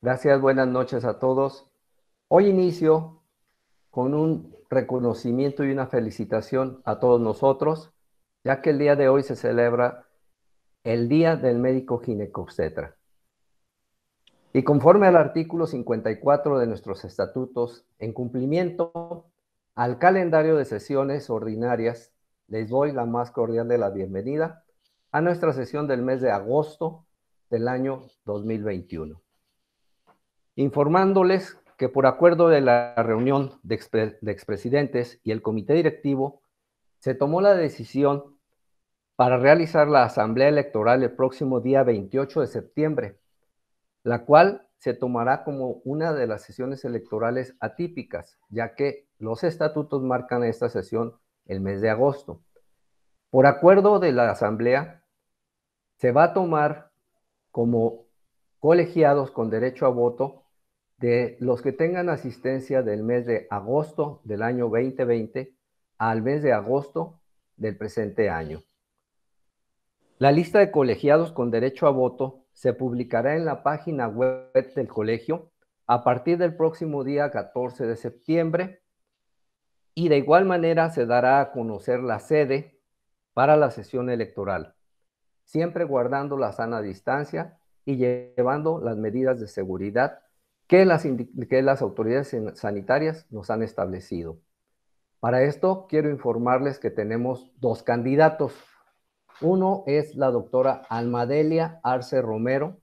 Gracias, buenas noches a todos. Hoy inicio con un reconocimiento y una felicitación a todos nosotros, ya que el día de hoy se celebra el Día del Médico Ginecobstetra. Y conforme al artículo 54 de nuestros estatutos, en cumplimiento al calendario de sesiones ordinarias, les doy la más cordial de la bienvenida a nuestra sesión del mes de agosto del año 2021 informándoles que por acuerdo de la reunión de, expresidentes y el comité directivo, se tomó la decisión para realizar la asamblea electoral el próximo día 28 de septiembre, la cual se tomará como una de las sesiones electorales atípicas, ya que los estatutos marcan esta sesión el mes de agosto. Por acuerdo de la asamblea, se va a tomar como colegiados con derecho a voto de los que tengan asistencia del mes de agosto del año 2020 al mes de agosto del presente año. La lista de colegiados con derecho a voto se publicará en la página web del colegio a partir del próximo día 14 de septiembre y de igual manera se dará a conocer la sede para la sesión electoral, siempre guardando la sana distancia y llevando las medidas de seguridad que las, que las autoridades sanitarias nos han establecido. Para esto quiero informarles que tenemos dos candidatos. Uno es la doctora Almadelia Arce Romero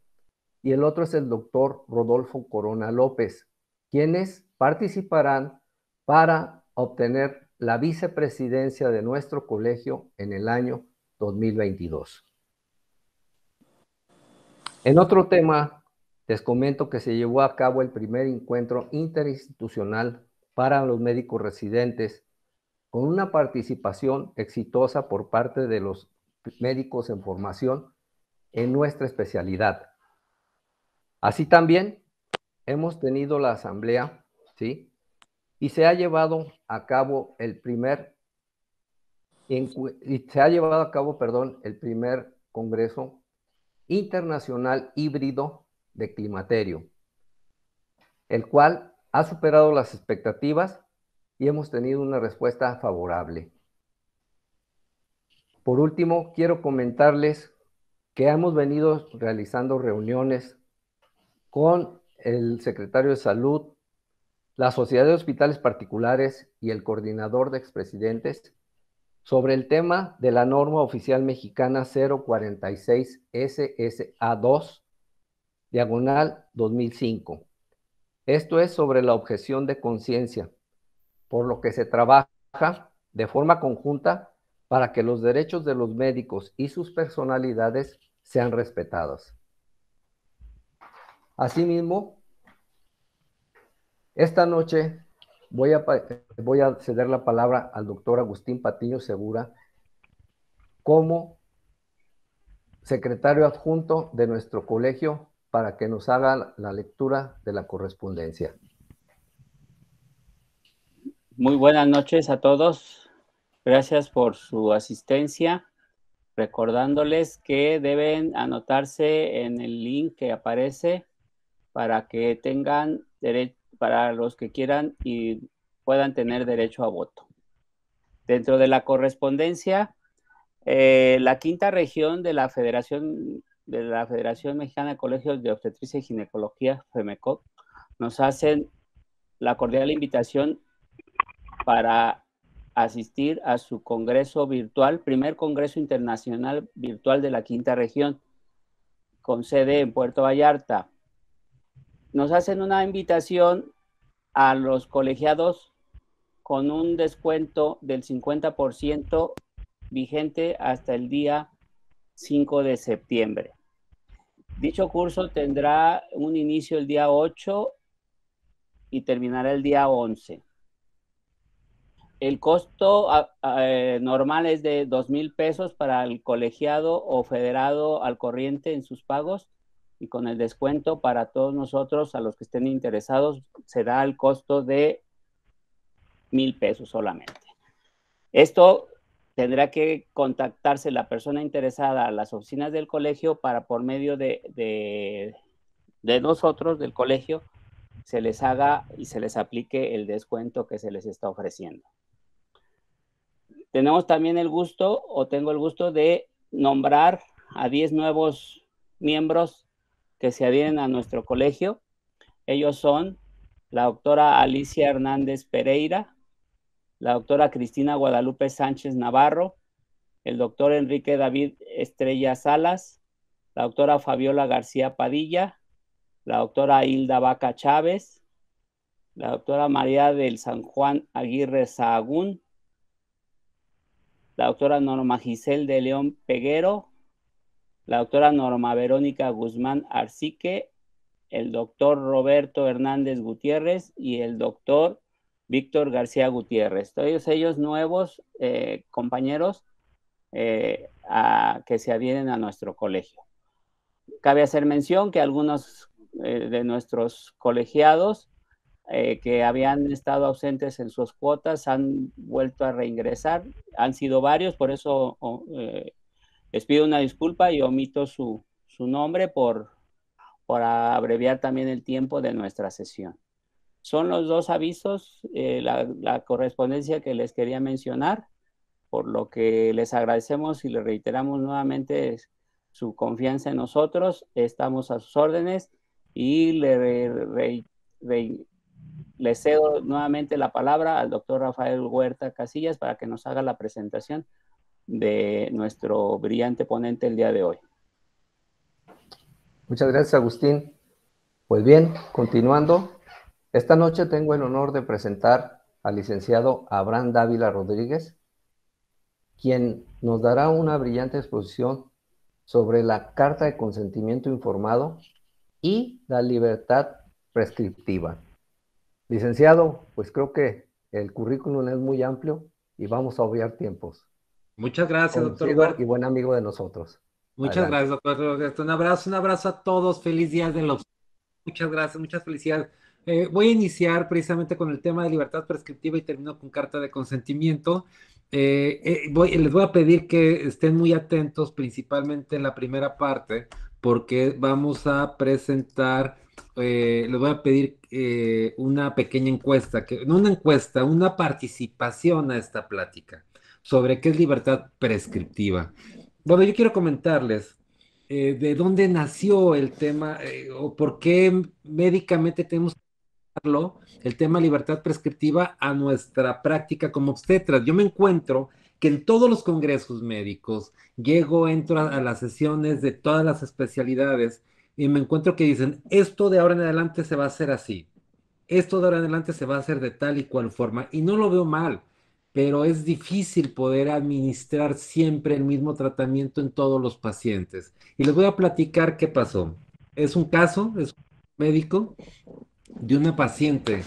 y el otro es el doctor Rodolfo Corona López, quienes participarán para obtener la vicepresidencia de nuestro colegio en el año 2022. En otro tema les comento que se llevó a cabo el primer encuentro interinstitucional para los médicos residentes con una participación exitosa por parte de los médicos en formación en nuestra especialidad. Así también hemos tenido la asamblea, ¿sí? Y se ha llevado a cabo el primer y se ha llevado a cabo, perdón, el primer congreso internacional híbrido de Climaterio, el cual ha superado las expectativas y hemos tenido una respuesta favorable. Por último, quiero comentarles que hemos venido realizando reuniones con el secretario de Salud, la Sociedad de Hospitales Particulares y el coordinador de expresidentes sobre el tema de la norma oficial mexicana 046 SSA2 diagonal 2005. Esto es sobre la objeción de conciencia, por lo que se trabaja de forma conjunta para que los derechos de los médicos y sus personalidades sean respetados. Asimismo, esta noche voy a, voy a ceder la palabra al doctor Agustín Patiño Segura como secretario adjunto de nuestro colegio para que nos haga la lectura de la correspondencia. Muy buenas noches a todos. Gracias por su asistencia. Recordándoles que deben anotarse en el link que aparece para que tengan derecho, para los que quieran y puedan tener derecho a voto. Dentro de la correspondencia, eh, la quinta región de la Federación de la Federación Mexicana de Colegios de Obstetricia y Ginecología, FEMECOP, nos hacen la cordial invitación para asistir a su congreso virtual, primer congreso internacional virtual de la quinta región, con sede en Puerto Vallarta. Nos hacen una invitación a los colegiados con un descuento del 50% vigente hasta el día 5 de septiembre. Dicho curso tendrá un inicio el día 8 y terminará el día 11. El costo eh, normal es de dos mil pesos para el colegiado o federado al corriente en sus pagos y con el descuento para todos nosotros, a los que estén interesados, será el costo de mil pesos solamente. Esto tendrá que contactarse la persona interesada a las oficinas del colegio para por medio de, de nosotros, del colegio, se les haga y se les aplique el descuento que se les está ofreciendo. Tenemos también el gusto, o tengo el gusto de nombrar a 10 nuevos miembros que se adhieren a nuestro colegio. Ellos son la doctora Alicia Hernández Pereira, la doctora Cristina Guadalupe Sánchez Navarro, el doctor Enrique David Estrella Salas, la doctora Fabiola García Padilla, la doctora Hilda Vaca Chávez, la doctora María del San Juan Aguirre Sahagún, la doctora Norma Giselle de León Peguero, la doctora Norma Verónica Guzmán Arcique el doctor Roberto Hernández Gutiérrez y el doctor Víctor García Gutiérrez. Todos ellos nuevos eh, compañeros eh, que se adhieren a nuestro colegio. Cabe hacer mención que algunos eh, de nuestros colegiados que habían estado ausentes en sus cuotas han vuelto a reingresar. Han sido varios, por eso les pido una disculpa y omito su, su nombre por, para abreviar también el tiempo de nuestra sesión. Son los dos avisos, eh, la, correspondencia que les quería mencionar, por lo que les agradecemos y les reiteramos nuevamente su confianza en nosotros. Estamos a sus órdenes y le, le cedo nuevamente la palabra al doctor Rafael Huerta Casillas para que nos haga la presentación de nuestro brillante ponente el día de hoy. Muchas gracias, Agustín. Pues bien, continuando, esta noche tengo el honor de presentar al licenciado Abraham Dávila Rodríguez, quien nos dará una brillante exposición sobre la Carta de Consentimiento Informado y la libertad prescriptiva. Licenciado, pues creo que el currículum es muy amplio y vamos a obviar tiempos. Muchas gracias, doctor. Y buen amigo de nosotros. Muchas gracias, doctor. Un abrazo, un abrazo a todos. Feliz día de los. Muchas gracias, muchas felicidades. Eh, voy a iniciar precisamente con el tema de libertad prescriptiva y termino con carta de consentimiento. Eh, eh, les voy a pedir que estén muy atentos, principalmente en la primera parte, porque vamos a presentar, les voy a pedir una pequeña encuesta, no una encuesta, una participación a esta plática sobre qué es libertad prescriptiva. Bueno, yo quiero comentarles de dónde nació el tema o por qué médicamente tenemos el tema libertad prescriptiva a nuestra práctica como obstetras. Yo me encuentro que en todos los congresos médicos llego, entro a, las sesiones de todas las especialidades y me encuentro que dicen, esto de ahora en adelante se va a hacer así, esto de ahora en adelante se va a hacer de tal y cual forma, y no lo veo mal pero es difícil poder administrar siempre el mismo tratamiento en todos los pacientes. Y les voy a platicar qué pasó. Es un caso, es un médico de una paciente,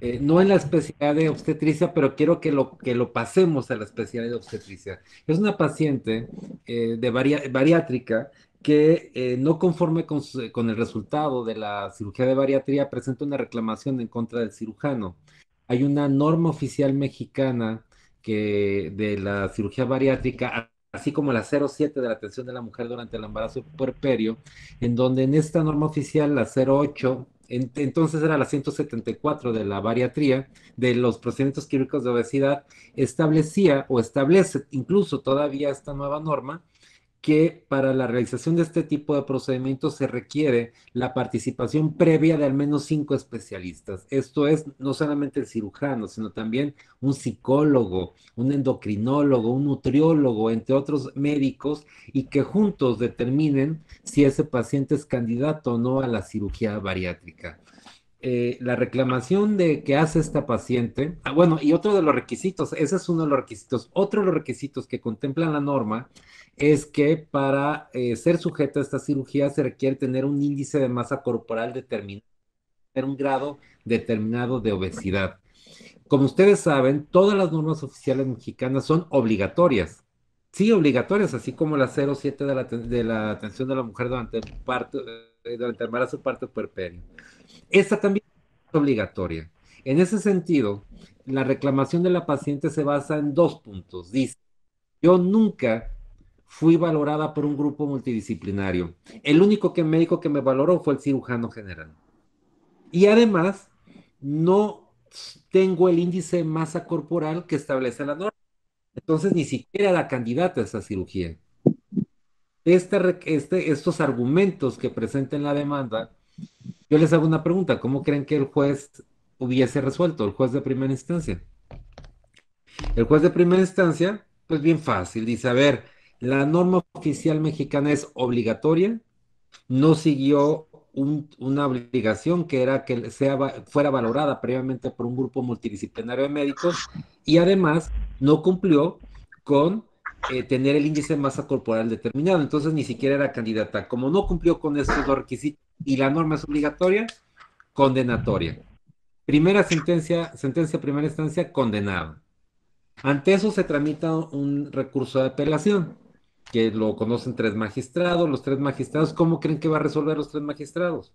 eh, no en la especialidad de obstetricia, pero quiero que lo, que lo pasemos a la especialidad de obstetricia. Es una paciente eh, de bariátrica que eh, no conforme con, con el resultado de la cirugía de bariatría presenta una reclamación en contra del cirujano hay una norma oficial mexicana que de la cirugía bariátrica, así como la 07 de la atención de la mujer durante el embarazo puerperio, en donde en esta norma oficial, la 08, entonces era la 174 de la bariatría, de los procedimientos quirúrgicos de obesidad, establecía o establece incluso todavía esta nueva norma, que para la realización de este tipo de procedimientos se requiere la participación previa de al menos cinco especialistas. Esto es no solamente el cirujano, sino también un psicólogo, un endocrinólogo, un nutriólogo, entre otros médicos, y que juntos determinen si ese paciente es candidato o no a la cirugía bariátrica. Eh, la reclamación de que hace esta paciente, ah, bueno, y otro de los requisitos, ese es uno de los requisitos, otro de los requisitos que contempla la norma es que para eh, ser sujeta a esta cirugía se requiere tener un índice de masa corporal determinado, tener un grado determinado de obesidad. Como ustedes saben, todas las normas oficiales mexicanas son obligatorias. Sí, obligatorias, así como la 07 de la, de la atención de la mujer durante el parto, eh, durante el embarazo, parto puerperio. Esta también es obligatoria. En ese sentido, la reclamación de la paciente se basa en dos puntos. Dice, yo nunca fui valorada por un grupo multidisciplinario. El único que médico que me valoró fue el cirujano general. Y además, no tengo el índice de masa corporal que establece la norma. Entonces, ni siquiera era candidata a esa cirugía. Este, este, estos argumentos que presenta en la demanda, yo les hago una pregunta, ¿cómo creen que el juez hubiese resuelto, el juez de primera instancia? El juez de primera instancia, pues bien fácil, dice, a ver, la norma oficial mexicana es obligatoria, no siguió una obligación que era que fuera valorada previamente por un grupo multidisciplinario de médicos y además no cumplió con eh, tener el índice de masa corporal determinado, entonces ni siquiera era candidata. Como no cumplió con estos dos requisitos y la norma es obligatoria, condenatoria. Primera sentencia, sentencia primera instancia, condenada. Ante eso se tramita un recurso de apelación, que lo conocen tres magistrados. Los tres magistrados, ¿cómo creen que va a resolver los tres magistrados?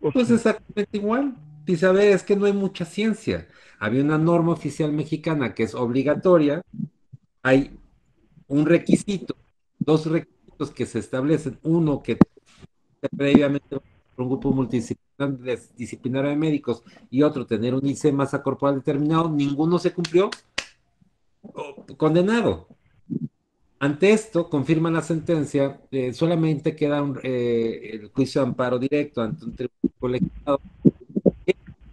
Pues exactamente igual. Dice, a ver, es que no hay mucha ciencia. Había una norma oficial mexicana que es obligatoria, hay un requisito, dos requisitos que se establecen, uno que previamente por un grupo multidisciplinario de médicos y otro tener un índice de masa corporal determinado, ninguno se cumplió, condenado. Ante esto, confirma la sentencia, eh, solamente queda un, eh, el juicio de amparo directo ante un tribunal colegiado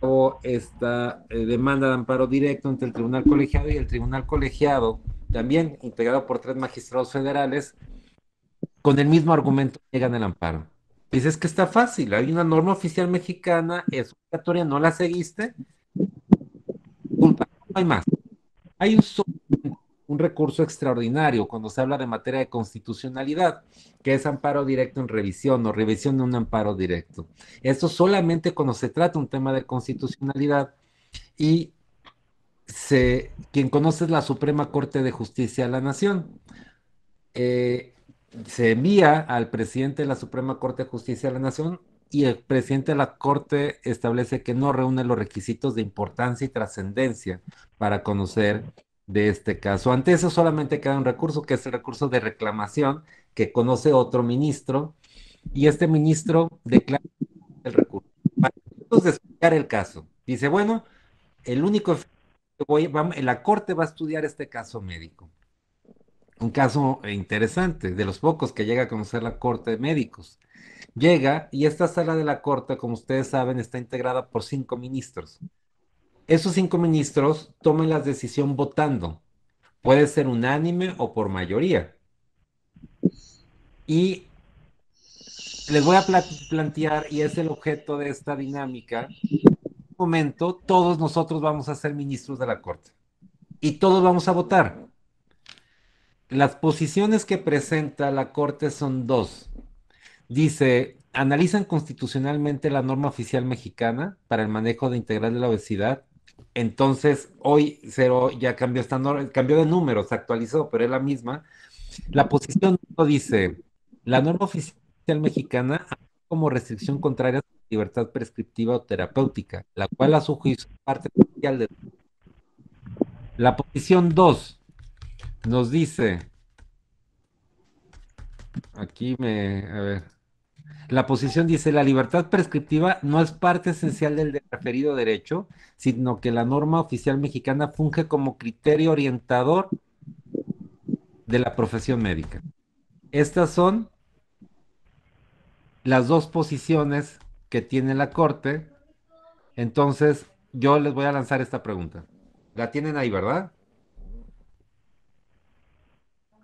o esta eh, demanda de amparo directo ante el tribunal colegiado y el tribunal colegiado también integrado por tres magistrados federales, con el mismo argumento llegan el amparo. Dices que está fácil, hay una norma oficial mexicana, es obligatoria, no la seguiste, culpa, no hay más. Hay un, un recurso extraordinario cuando se habla de materia de constitucionalidad, que es amparo directo en revisión o revisión de un amparo directo. Esto solamente cuando se trata un tema de constitucionalidad y se, quien conoce es la Suprema Corte de Justicia de la Nación. Eh, se envía al presidente de la Suprema Corte de Justicia de la Nación y el presidente de la Corte establece que no reúne los requisitos de importancia y trascendencia para conocer de este caso. Ante eso solamente queda un recurso, que es el recurso de reclamación, que conoce otro ministro, y este ministro declara el recurso. Para explicar el caso, dice, bueno, el único voy, la corte va a estudiar este caso médico. Un caso interesante, de los pocos que llega a conocer la corte de médicos. Llega y esta sala de la corte, como ustedes saben, está integrada por cinco ministros. Esos cinco ministros toman la decisión votando. Puede ser unánime o por mayoría. Y les voy a plantear, y es el objeto de esta dinámica, momento todos nosotros vamos a ser ministros de la Corte y todos vamos a votar. Las posiciones que presenta la Corte son dos. Dice, analizan constitucionalmente la norma oficial mexicana para el manejo de integral de la obesidad. Entonces, hoy cero ya cambió esta norma, cambió de número, se actualizó, pero es la misma. La posición dice, la norma oficial mexicana como restricción contraria libertad prescriptiva o terapéutica, la cual a su juicio es parte esencial de... La posición 2 nos dice, aquí me, a ver, la posición dice, la libertad prescriptiva no es parte esencial del referido derecho, sino que la norma oficial mexicana funge como criterio orientador de la profesión médica. Estas son las dos posiciones que tiene la Corte. Entonces, yo les voy a lanzar esta pregunta. ¿La tienen ahí, verdad?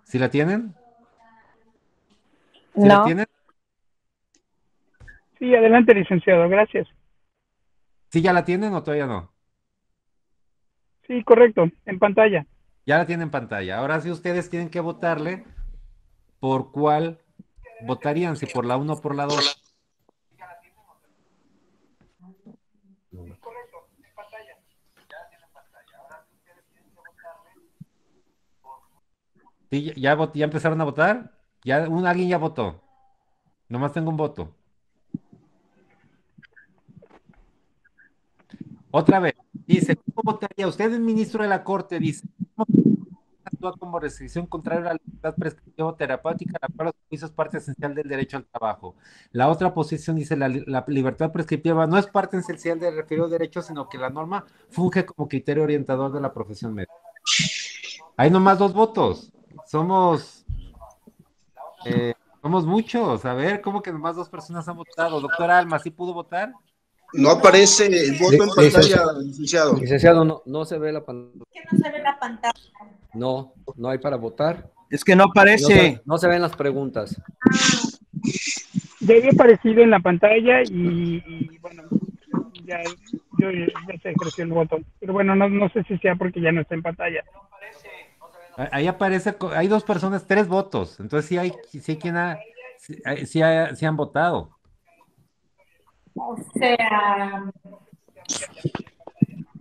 ¿Sí la tienen? ¿Sí no. la tienen? Sí, adelante, licenciado, gracias. ¿Sí ya la tienen o todavía no? Sí, correcto, en pantalla. Ya la tienen en pantalla. Ahora sí ustedes tienen que votarle por cuál votarían, si por la 1 o por la 2. ya, ya empezaron a votar. Ya un, alguien ya votó. Nomás tengo un voto. Otra vez, dice, ¿cómo votaría? Usted es ministro de la Corte, dice, actúa como restricción contraria a la libertad prescriptiva terapéutica, la cual es parte esencial del derecho al trabajo. La otra posición dice la, libertad prescriptiva no es parte esencial del referido derecho, sino que la norma funge como criterio orientador de la profesión médica. Hay nomás dos votos. Somos eh, somos muchos. A ver, ¿cómo que nomás dos personas han votado? Doctor Alma, ¿sí pudo votar? No aparece el voto en pantalla, licenciado. Licenciado, no, no se ve la pantalla. ¿Por qué no se ve la pantalla? No, no hay para votar. Es que no aparece. No se, no se ven las preguntas. Ya había aparecido en la pantalla y, y bueno, ya, yo, ya se ejerció el voto. Pero bueno, no, no sé si sea porque ya no está en pantalla. Ahí aparece, hay dos personas, tres votos. Entonces sí hay, sí hay quien ha, sí, sí ha- sí han votado. O sea,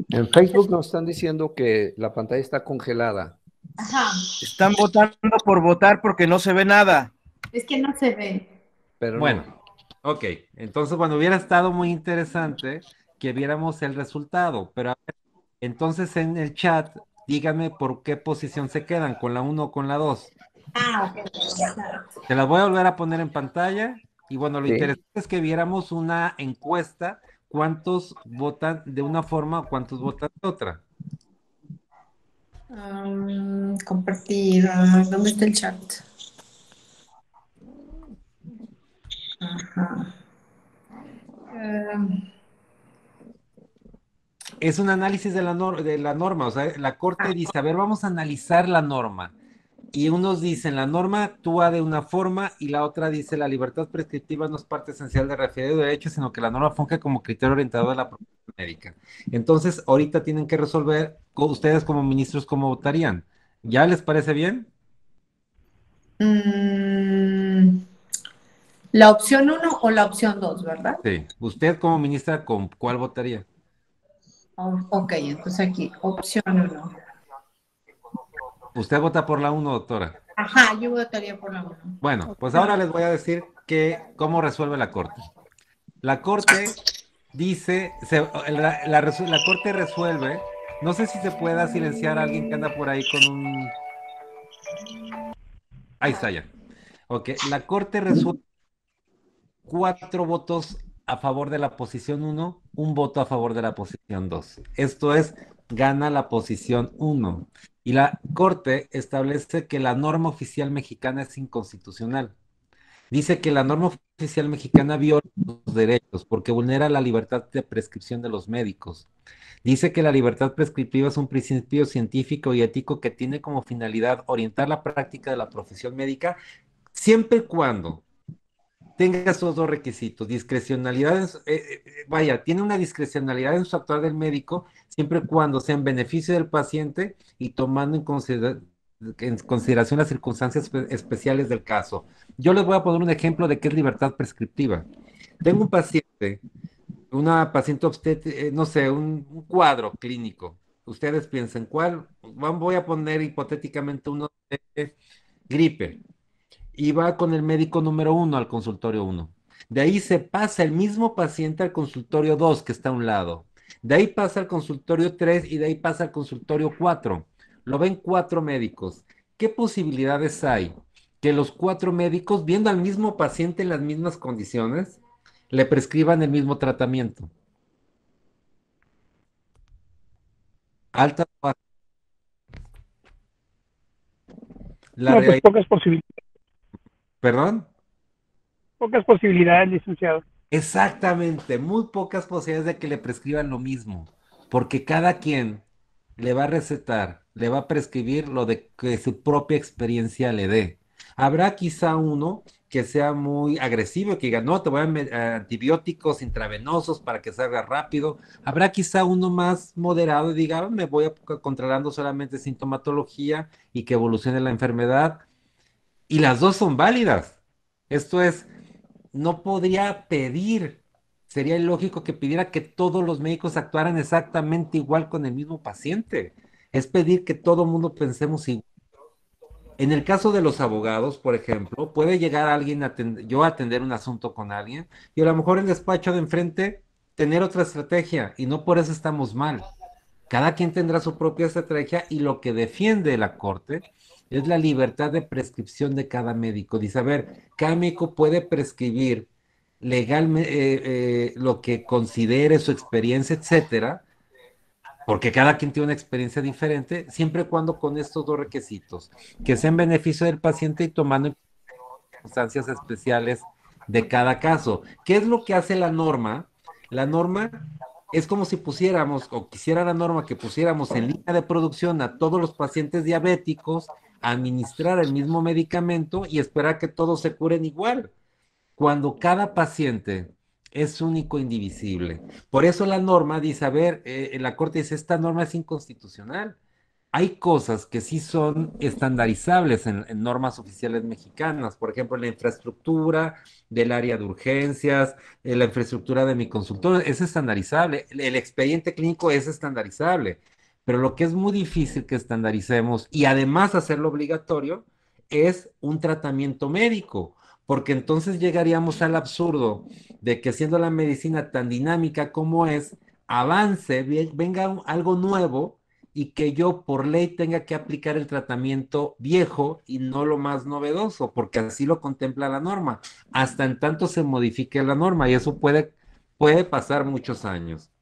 En Facebook nos están diciendo que la pantalla está congelada. ajá, Están votando por votar porque no se ve nada. es que no se ve. Pero no. Bueno, ok. Entonces, bueno, hubiera estado muy interesante que viéramos el resultado. Pero a ver, entonces en el chat, díganme por qué posición se quedan, con la 1 o con la 2. Ah, ok. Se las voy a volver a poner en pantalla. Y bueno, lo Sí. interesante es que viéramos una encuesta, cuántos votan de una forma, cuántos votan de otra. Um, compartir, ah, ¿dónde está el chat? Ajá. Um, Es un análisis de la, nor- de la norma, o sea, la corte dice, a ver, vamos a analizar la norma. Y unos dicen, la norma actúa de una forma y la otra dice, la libertad prescriptiva no es parte esencial del referido derecho, sino que la norma funge como criterio orientador de la profesión médica. Entonces, ahorita tienen que resolver, ustedes como ministros, cómo votarían. ¿Ya les parece bien? mm, la opción 1 o la opción 2, ¿verdad? Sí. Usted como ministra, ¿con cuál votaría? Oh, ok, entonces aquí, opción 1. Usted vota por la 1, doctora. Ajá, yo votaría por la 1. Bueno, pues ahora les voy a decir que cómo resuelve la corte. La corte dice, se- la, la corte resuelve, no sé si se pueda silenciar a alguien que anda por ahí con un... Ahí está ya. Ok, la corte resuelve cuatro votos a favor de la posición 1, un voto a favor de la posición 2. Esto es, gana la posición 1. Y la Corte establece que la norma oficial mexicana es inconstitucional. Dice que la norma oficial mexicana viola los derechos porque vulnera la libertad de prescripción de los médicos. Dice que la libertad prescriptiva es un principio científico y ético que tiene como finalidad orientar la práctica de la profesión médica siempre y cuando tenga esos dos requisitos, discrecionalidad, su- eh, eh, vaya, tiene una discrecionalidad en su actuar del médico siempre y cuando sea en beneficio del paciente y tomando en, considera- en consideración las circunstancias espe- especiales del caso. Yo les voy a poner un ejemplo de qué es libertad prescriptiva. Tengo un paciente, una paciente obstétrica, no sé, un, un cuadro clínico. Ustedes piensen, ¿cuál? Voy a poner hipotéticamente uno de gripe y va con el médico número uno al consultorio uno. De ahí se pasa el mismo paciente al consultorio 2 que está a un lado. De ahí pasa al consultorio 3 y de ahí pasa al consultorio 4. Lo ven cuatro médicos. ¿Qué posibilidades hay que los cuatro médicos, viendo al mismo paciente en las mismas condiciones, le prescriban el mismo tratamiento? Alta. La no, pues pocas posibilidades, ¿Perdón? pocas posibilidades, licenciado. Exactamente, muy pocas posibilidades de que le prescriban lo mismo, porque cada quien le va a recetar, le va a prescribir lo de que su propia experiencia le dé. Habrá quizá uno que sea muy agresivo, que diga, no, te voy a antibióticos intravenosos para que salga rápido. Habrá quizá uno más moderado y diga, "Ah, me voy a controlando solamente sintomatología y que evolucione la enfermedad. Y las dos son válidas. Esto es, no podría pedir, sería ilógico que pidiera que todos los médicos actuaran exactamente igual con el mismo paciente. Es pedir que todo mundo pensemos igual. En el caso de los abogados, por ejemplo, puede llegar alguien, a yo a atender un asunto con alguien, y a lo mejor el despacho de enfrente tener otra estrategia, y no por eso estamos mal. Cada quien tendrá su propia estrategia y lo que defiende la Corte es la libertad de prescripción de cada médico. Dice, a ver, cada médico puede prescribir legalmente eh, eh, lo que considere su experiencia, etcétera, porque cada quien tiene una experiencia diferente, siempre y cuando con estos dos requisitos, que sea en beneficio del paciente y tomando circunstancias especiales de cada caso. ¿Qué es lo que hace la norma? La norma es como si pusiéramos, o quisiera la norma que pusiéramos en línea de producción a todos los pacientes diabéticos, administrar el mismo medicamento y esperar que todos se curen igual, cuando cada paciente es único e indivisible. Por eso la norma dice, a ver, eh, la Corte dice, esta norma es inconstitucional. Hay cosas que sí son estandarizables en, normas oficiales mexicanas, por ejemplo, la infraestructura del área de urgencias, eh, la infraestructura de mi consultor es estandarizable, el expediente clínico es estandarizable, pero lo que es muy difícil que estandaricemos y además hacerlo obligatorio es un tratamiento médico porque entonces llegaríamos al absurdo de que siendo la medicina tan dinámica como es, avance, venga algo nuevo y que yo por ley tenga que aplicar el tratamiento viejo y no lo más novedoso, porque así lo contempla la norma, hasta en tanto se modifique la norma y eso puede, puede pasar muchos años.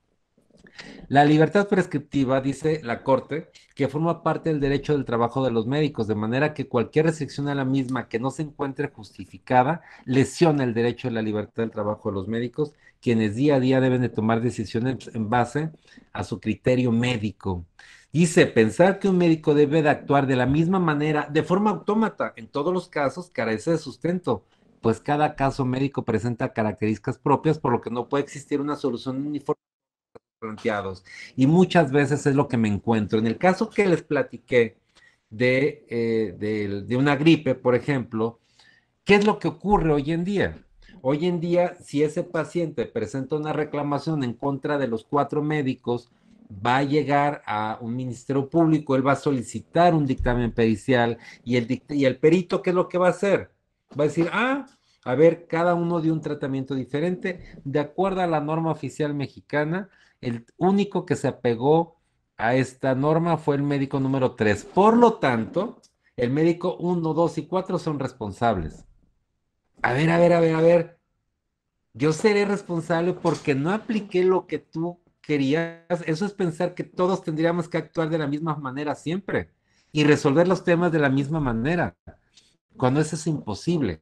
La libertad prescriptiva, dice la Corte, que forma parte del derecho del trabajo de los médicos, de manera que cualquier restricción a la misma que no se encuentre justificada lesiona el derecho de la libertad del trabajo de los médicos, quienes día a día deben de tomar decisiones en base a su criterio médico. Dice, pensar que un médico debe de actuar de la misma manera, de forma autómata, en todos los casos, carece de sustento, pues cada caso médico presenta características propias, por lo que no puede existir una solución uniforme planteados. Y muchas veces es lo que me encuentro. En el caso que les platiqué de, eh, de, una gripe, por ejemplo, ¿qué es lo que ocurre hoy en día? Hoy en día, si ese paciente presenta una reclamación en contra de los cuatro médicos, va a llegar a un ministerio público, él va a solicitar un dictamen pericial y el, y el perito, ¿qué es lo que va a hacer? Va a decir, ah, a ver, cada uno dio un tratamiento diferente, de acuerdo a la norma oficial mexicana, el único que se apegó a esta norma fue el médico número 3. Por lo tanto, el médico 1, 2 y 4 son responsables. A ver, a ver, a ver, a ver. Yo seré responsable porque no apliqué lo que tú querías. Eso es pensar que todos tendríamos que actuar de la misma manera siempre y resolver los temas de la misma manera, cuando eso es imposible.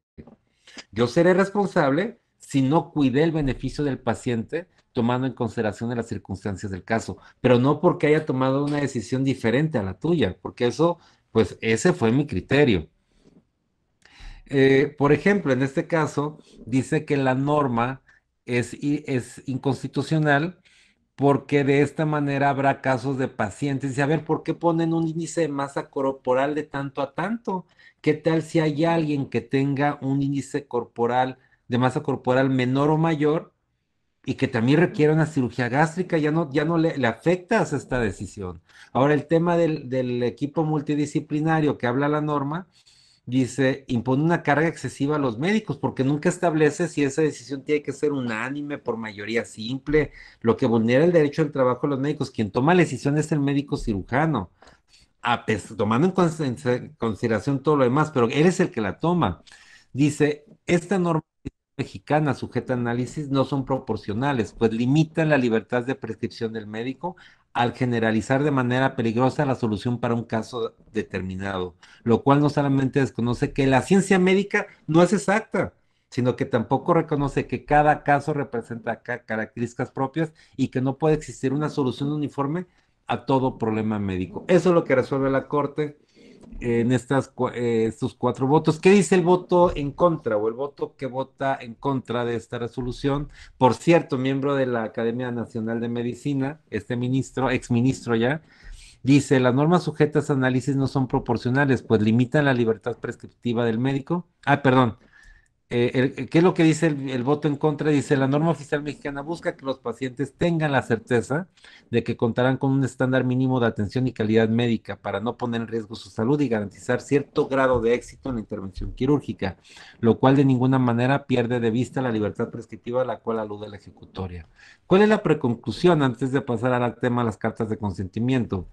Yo seré responsable si no cuidé el beneficio del paciente tomando en consideración las circunstancias del caso, pero no porque haya tomado una decisión diferente a la tuya, porque eso, pues ese fue mi criterio. Eh, por ejemplo, en este caso, dice que la norma es, es inconstitucional porque de esta manera habrá casos de pacientes. Y a ver, ¿por qué ponen un índice de masa corporal de tanto a tanto? ¿Qué tal si hay alguien que tenga un índice corporal de masa corporal menor o mayor y que también requiere una cirugía gástrica, ya no, ya no le, le afectas esta decisión. Ahora, el tema del, del, equipo multidisciplinario que habla la norma, dice, impone una carga excesiva a los médicos, porque nunca establece si esa decisión tiene que ser unánime por mayoría simple, lo que vulnera el derecho al trabajo de los médicos. Quien toma la decisión es el médico cirujano, a tomando en consideración todo lo demás, pero él es el que la toma. Dice, esta norma mexicana sujeta a análisis no son proporcionales, pues limitan la libertad de prescripción del médico al generalizar de manera peligrosa la solución para un caso determinado, lo cual no solamente desconoce que la ciencia médica no es exacta, sino que tampoco reconoce que cada caso representa características propias y que no puede existir una solución uniforme a todo problema médico. Eso es lo que resuelve la Corte en estas, eh, estos cuatro votos. ¿Qué dice el voto en contra o el voto que vota en contra de esta resolución? Por cierto, miembro de la Academia Nacional de Medicina, este ministro, exministro ya, dice, las normas sujetas a análisis no son proporcionales, pues limitan la libertad prescriptiva del médico. Ah, perdón. Eh, ¿qué es lo que dice el, voto en contra? Dice, la norma oficial mexicana busca que los pacientes tengan la certeza de que contarán con un estándar mínimo de atención y calidad médica para no poner en riesgo su salud y garantizar cierto grado de éxito en la intervención quirúrgica, lo cual de ninguna manera pierde de vista la libertad prescriptiva a la cual alude la ejecutoria. ¿Cuál es la preconclusión antes de pasar al tema de las cartas de consentimiento?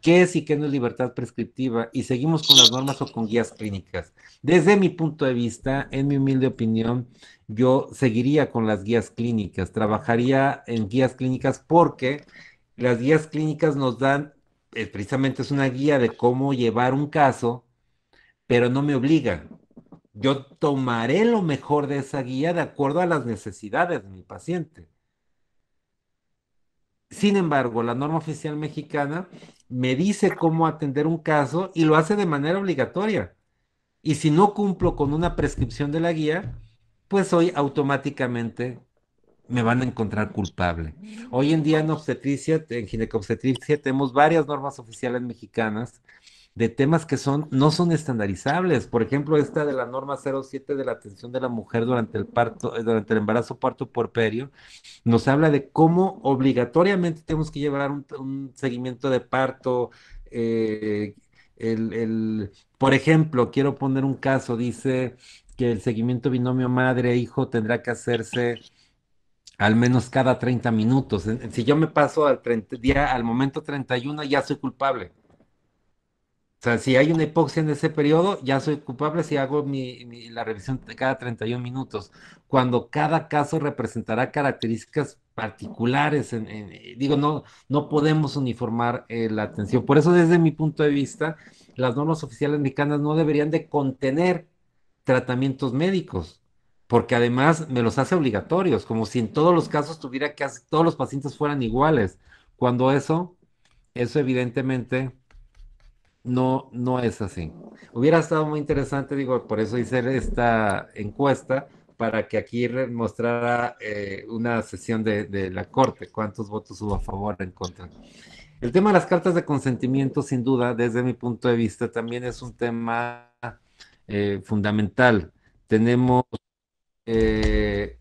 ¿Qué es y qué no es libertad prescriptiva? Y seguimos con las normas o con guías clínicas. Desde mi punto de vista, en mi humilde opinión, yo seguiría con las guías clínicas, trabajaría en guías clínicas porque las guías clínicas nos dan, eh, precisamente es una guía de cómo llevar un caso, pero no me obligan. Yo tomaré lo mejor de esa guía de acuerdo a las necesidades de mi paciente. Sin embargo, la norma oficial mexicana me dice cómo atender un caso y lo hace de manera obligatoria. Y si no cumplo con una prescripción de la guía, pues hoy automáticamente me van a encontrar culpable. Hoy en día en obstetricia, en ginecobstetricia, tenemos varias normas oficiales mexicanas de temas que son, no son estandarizables. Por ejemplo, esta de la norma 07 de la atención de la mujer durante el parto, eh, durante el embarazo, parto puerperio, nos habla de cómo obligatoriamente tenemos que llevar un, seguimiento de parto, eh, el, por ejemplo, quiero poner un caso, dice que el seguimiento binomio madre-hijo tendrá que hacerse al menos cada 30 minutos. Si yo me paso al, 30, día, al momento 31, ya soy culpable. O sea, si hay una hipoxia en ese periodo, ya soy culpable si hago mi, la revisión de cada 31 minutos, cuando cada caso representará características particulares. En, digo, no, no podemos uniformar eh, la atención. Por eso, desde mi punto de vista, las normas oficiales mexicanas no deberían de contener tratamientos médicos, porque además me los hace obligatorios, como si en todos los casos tuviera que hacer, todos los pacientes fueran iguales, cuando eso, eso evidentemente no, no es así. Hubiera estado muy interesante, digo, por eso hice esta encuesta, para que aquí mostrara eh, una sesión de, de, la Corte, cuántos votos hubo a favor, en contra. El tema de las cartas de consentimiento, sin duda, desde mi punto de vista, también es un tema eh, fundamental. Tenemos eh,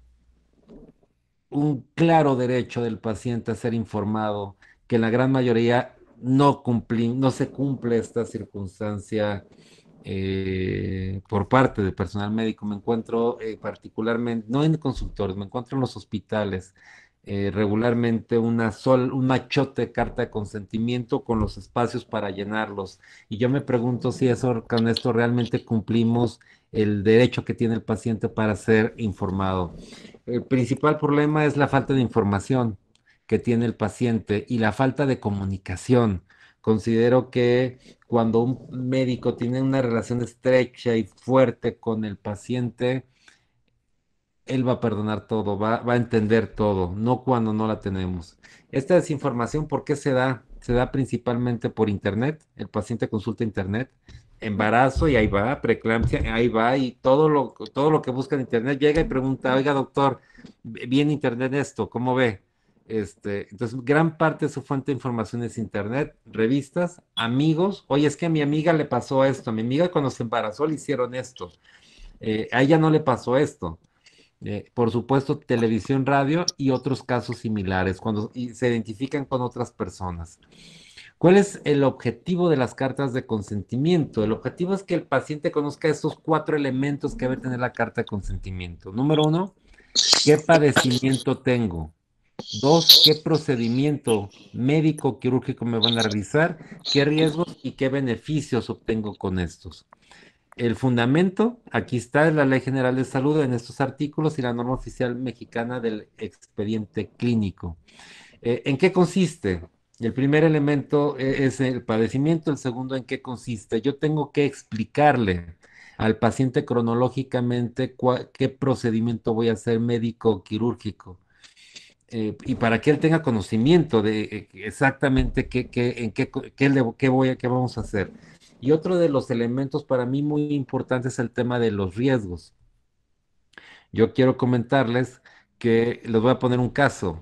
un claro derecho del paciente a ser informado, que en la gran mayoría no, no se cumple esta circunstancia eh, por parte del personal médico. Me encuentro particularmente, no en consultores, me encuentro en los hospitales eh, regularmente una sol, un machote de carta de consentimiento con los espacios para llenarlos. Y yo me pregunto si eso, con esto realmente cumplimos el derecho que tiene el paciente para ser informado. El principal problema es la falta de información que tiene el paciente y la falta de comunicación. Considero que cuando un médico tiene una relación estrecha y fuerte con el paciente, él va a perdonar todo, va, a entender todo, no cuando no la tenemos. Esta desinformación, ¿por qué se da? Se da principalmente por Internet, el paciente consulta Internet, embarazo y ahí va, preeclampsia, ahí va, y todo lo, todo lo que busca en Internet llega y pregunta, oiga doctor, vi en Internet esto, ¿cómo ve? Este, entonces, gran parte de su fuente de información es Internet, revistas, amigos, oye, es que a mi amiga le pasó esto, a mi amiga cuando se embarazó le hicieron esto, eh, a ella no le pasó esto. Eh, por supuesto, televisión, radio y otros casos similares, cuando se identifican con otras personas. ¿Cuál es el objetivo de las cartas de consentimiento? El objetivo es que el paciente conozca esos cuatro elementos que debe tener la carta de consentimiento. Número uno, ¿qué padecimiento tengo? Dos, ¿qué procedimiento médico quirúrgico me van a realizar? ¿Qué riesgos y qué beneficios obtengo con estos? el fundamento, aquí está la Ley General de Salud en estos artículos y la norma oficial mexicana del expediente clínico. Eh, ¿En qué consiste? El primer elemento eh, es el padecimiento, el segundo, ¿en qué consiste? Yo tengo que explicarle al paciente cronológicamente qué procedimiento voy a hacer médico quirúrgico. Eh, y para que él tenga conocimiento de exactamente qué, en qué, qué, voy, qué vamos a hacer. Y otro de los elementos para mí muy importantes es el tema de los riesgos. Yo quiero comentarles que les voy a poner un caso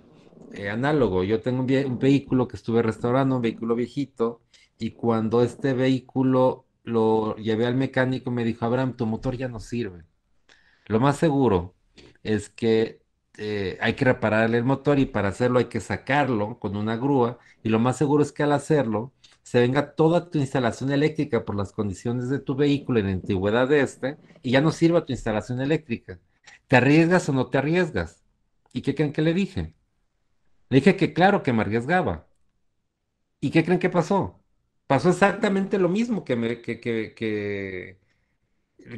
eh, análogo. Yo tengo un, vehículo que estuve restaurando, un vehículo viejito, y cuando este vehículo lo llevé al mecánico me dijo, Abraham, tu motor ya no sirve. lo más seguro es que eh, hay que repararle el motor y para hacerlo hay que sacarlo con una grúa y lo más seguro es que al hacerlo se venga toda tu instalación eléctrica por las condiciones de tu vehículo en la antigüedad de este y ya no sirva tu instalación eléctrica. ¿Te arriesgas o no te arriesgas? ¿Y qué creen que le dije? Le dije que claro que me arriesgaba. ¿Y qué creen que pasó? Pasó exactamente lo mismo que me, que, que, que,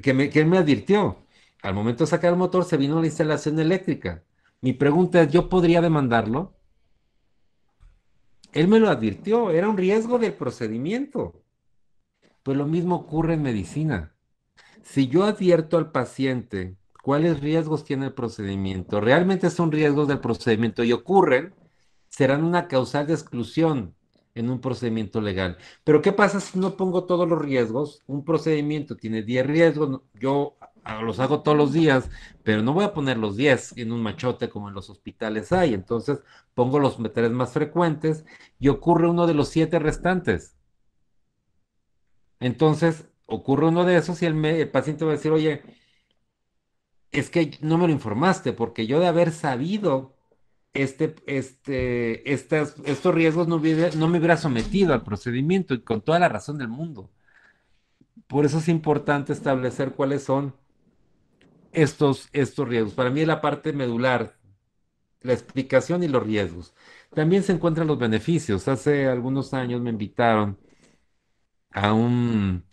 que me, que me advirtió. Al momento de sacar el motor se vino la instalación eléctrica. Mi pregunta es, ¿yo podría demandarlo? Él me lo advirtió, era un riesgo del procedimiento. Pues lo mismo ocurre en medicina. Si yo advierto al paciente cuáles riesgos tiene el procedimiento, realmente son riesgos del procedimiento y ocurren, serán una causal de exclusión en un procedimiento legal. Pero ¿qué pasa si no pongo todos los riesgos? Un procedimiento tiene 10 riesgos, yo los hago todos los días, pero no voy a poner los 10 en un machote como en los hospitales hay. Entonces pongo los tres más frecuentes y ocurre uno de los siete restantes. Entonces ocurre uno de esos y el, el paciente va a decir, oye, es que no me lo informaste porque yo de haber sabido este, este, estas, estos riesgos no, no me hubiera sometido al procedimiento y con toda la razón del mundo. Por eso es importante establecer cuáles son estos, estos riesgos. Para mí es la parte medular, la explicación y los riesgos. También se encuentran los beneficios. Hace algunos años me invitaron a un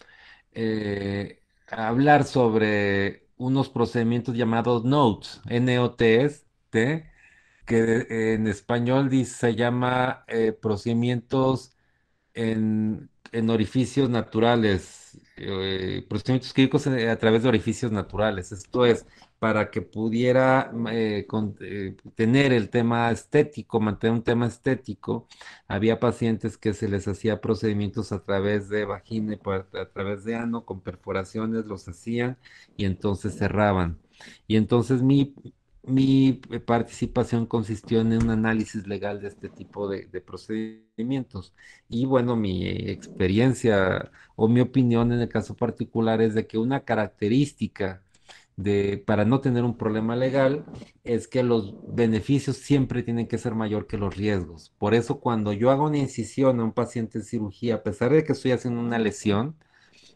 eh, a hablar sobre unos procedimientos llamados NOTES, N-O-T-S, que en español dice, se llama eh, procedimientos en, en orificios naturales eh, procedimientos químicos a través de orificios naturales. Esto es para que pudiera eh, eh, tener el tema estético, mantener un tema estético. Había pacientes que se les hacía procedimientos a través de vagina, a través de ano, con perforaciones, los hacían y entonces cerraban. Y entonces mi, mi participación consistió en un análisis legal de este tipo de, procedimientos. Y bueno, mi experiencia o mi opinión en el caso particular es de que una característica de, para no tener un problema legal es que los beneficios siempre tienen que ser mayor que los riesgos. Por eso cuando yo hago una incisión a un paciente en cirugía, a pesar de que estoy haciendo una lesión,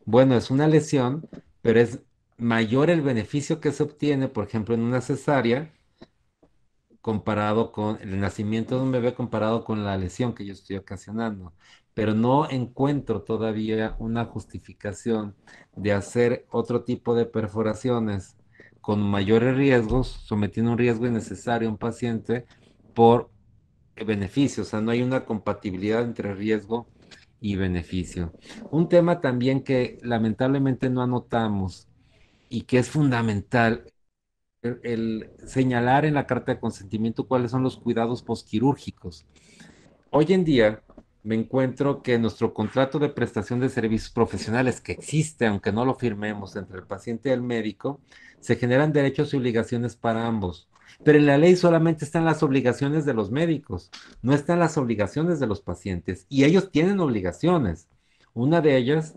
bueno, es una lesión, pero es mayor el beneficio que se obtiene, por ejemplo, en una cesárea, comparado con el nacimiento de un bebé comparado con la lesión que yo estoy ocasionando. Pero no encuentro todavía una justificación de hacer otro tipo de perforaciones con mayores riesgos, sometiendo un riesgo innecesario a un paciente por beneficio. O sea, no hay una compatibilidad entre riesgo y beneficio. Un tema también que lamentablemente no anotamos y que es fundamental el, señalar en la carta de consentimiento cuáles son los cuidados posquirúrgicos. Hoy en día me encuentro que nuestro contrato de prestación de servicios profesionales que existe, aunque no lo firmemos entre el paciente y el médico, se generan derechos y obligaciones para ambos. Pero en la ley solamente están las obligaciones de los médicos, no están las obligaciones de los pacientes. Y ellos tienen obligaciones. Una de ellas,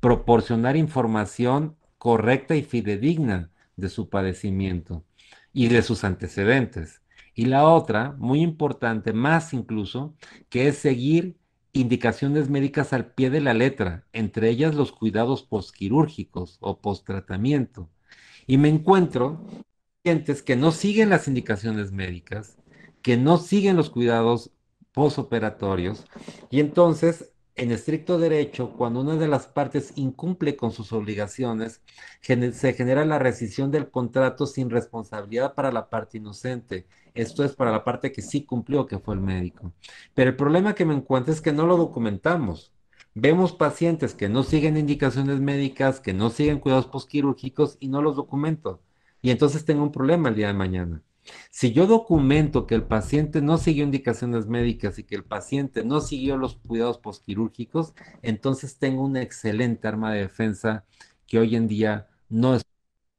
proporcionar información correcta y fidedigna de su padecimiento y de sus antecedentes. Y la otra, muy importante, más incluso, que es seguir indicaciones médicas al pie de la letra, entre ellas los cuidados postquirúrgicos o posttratamiento. Y me encuentro pacientes que no siguen las indicaciones médicas, que no siguen los cuidados postoperatorios, y entonces en estricto derecho, cuando una de las partes incumple con sus obligaciones, se genera la rescisión del contrato sin responsabilidad para la parte inocente. Esto es para la parte que sí cumplió, que fue el médico. Pero el problema que me encuentro es que no lo documentamos. Vemos pacientes que no siguen indicaciones médicas, que no siguen cuidados postquirúrgicos y no los documento. Y entonces tengo un problema el día de mañana. Si yo documento que el paciente no siguió indicaciones médicas y que el paciente no siguió los cuidados postquirúrgicos, entonces tengo una excelente arma de defensa que hoy en día no estoy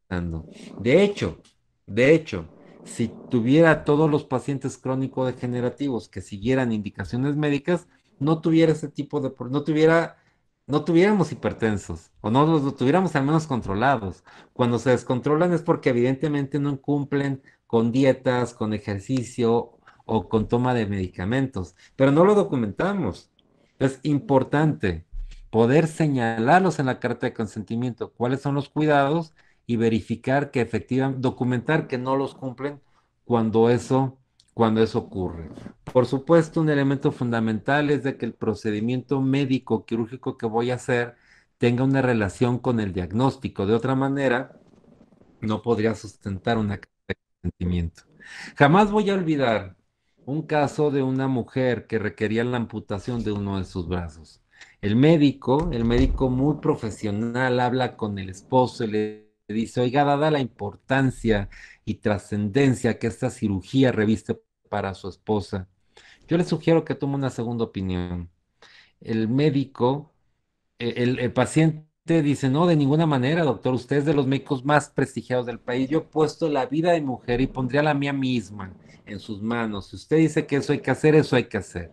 usando. De hecho, de hecho, si tuviera todos los pacientes crónico-degenerativos que siguieran indicaciones médicas, no tuviera ese tipo de, no tuviera no tuviéramos hipertensos o no los tuviéramos al menos controlados. Cuando se descontrolan es porque evidentemente no cumplen con dietas, con ejercicio o con toma de medicamentos, pero no lo documentamos. Es importante poder señalarlos en la carta de consentimiento, cuáles son los cuidados y verificar que efectivamente, documentar que no los cumplen cuando eso, cuando eso ocurre. Por supuesto, un elemento fundamental es de que el procedimiento médico quirúrgico que voy a hacer tenga una relación con el diagnóstico. De otra manera, no podría sustentar una consentimiento. Jamás voy a olvidar un caso de una mujer que requería la amputación de uno de sus brazos. El médico, el médico muy profesional, habla con el esposo y le dice, oiga, dada la importancia y trascendencia que esta cirugía reviste para su esposa, yo le sugiero que tome una segunda opinión. El médico, e, el, el paciente dice, no, de ninguna manera, doctor, usted es de los médicos más prestigiados del país. Yo he puesto la vida de mujer y pondría la mía misma en sus manos. Si usted dice que eso hay que hacer, eso hay que hacer.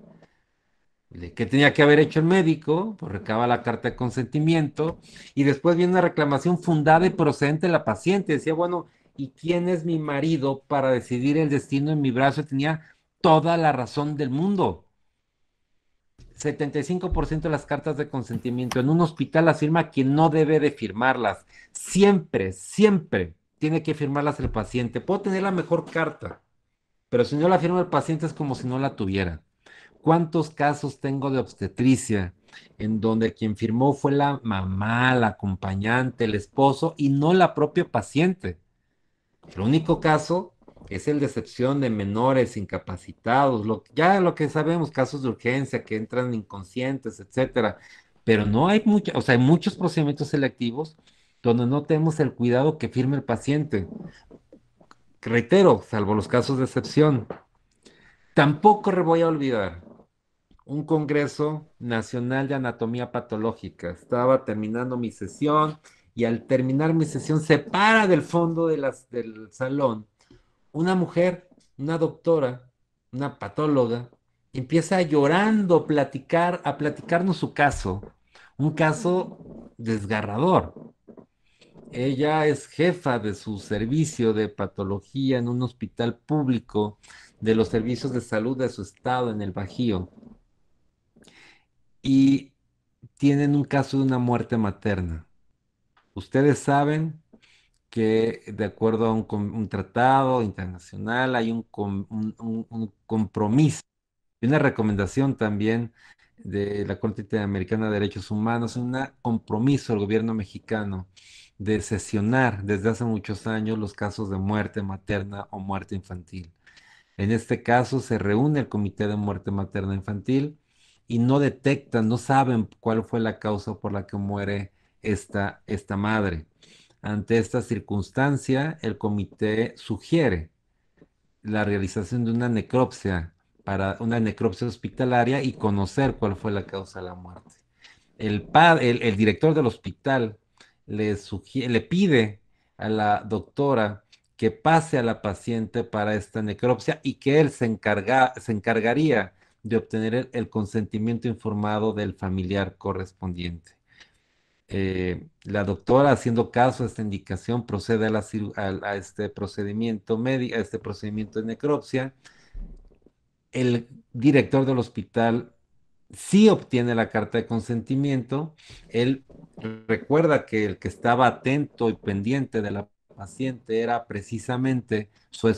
¿Qué tenía que haber hecho el médico? Pues recaba la carta de consentimiento y después viene una reclamación fundada y procedente de la paciente. Decía, bueno, ¿y quién es mi marido para decidir el destino en mi brazo? tenía toda la razón del mundo. 75% de las cartas de consentimiento en un hospital afirma que no debe de firmarlas. Siempre, siempre tiene que firmarlas el paciente. Puedo tener la mejor carta, pero si no la firma el paciente es como si no la tuviera. ¿Cuántos casos tengo de obstetricia en donde quien firmó fue la mamá, la acompañante, el esposo y no la propia paciente? El único caso es el de excepción de menores incapacitados, lo, ya lo que sabemos, casos de urgencia que entran inconscientes, etcétera. Pero no hay mucho, o sea, hay muchos procedimientos selectivos donde no tenemos el cuidado que firme el paciente. Reitero, salvo los casos de excepción. Tampoco voy a olvidar un Congreso Nacional de Anatomía Patológica. Estaba terminando mi sesión y al terminar mi sesión se para del fondo de las, del salón una mujer, una doctora, una patóloga, empieza llorando platicar, a platicarnos su caso, un caso desgarrador. Ella es jefa de su servicio de patología en un hospital público de los servicios de salud de su estado en el Bajío y tienen un caso de una muerte materna. Ustedes saben que de acuerdo a un, tratado internacional hay un, compromiso y una recomendación también de la Corte Interamericana de Derechos Humanos, un compromiso del gobierno mexicano de sesionar desde hace muchos años los casos de muerte materna o muerte infantil. En este caso se reúne el Comité de Muerte Materna Infantil y no detectan, no saben cuál fue la causa por la que muere esta, esta madre. Ante esta circunstancia, el comité sugiere la realización de una necropsia para una necropsia hospitalaria y conocer cuál fue la causa de la muerte. El, el, director del hospital le, le pide a la doctora que pase a la paciente para esta necropsia y que él se, encarga, se encargaría de obtener el, consentimiento informado del familiar correspondiente. Eh, la doctora, haciendo caso a esta indicación, procede a, este procedimiento médico, a este procedimiento de necropsia. El director del hospital sí obtiene la carta de consentimiento. Él recuerda que el que estaba atento y pendiente de la paciente era precisamente su,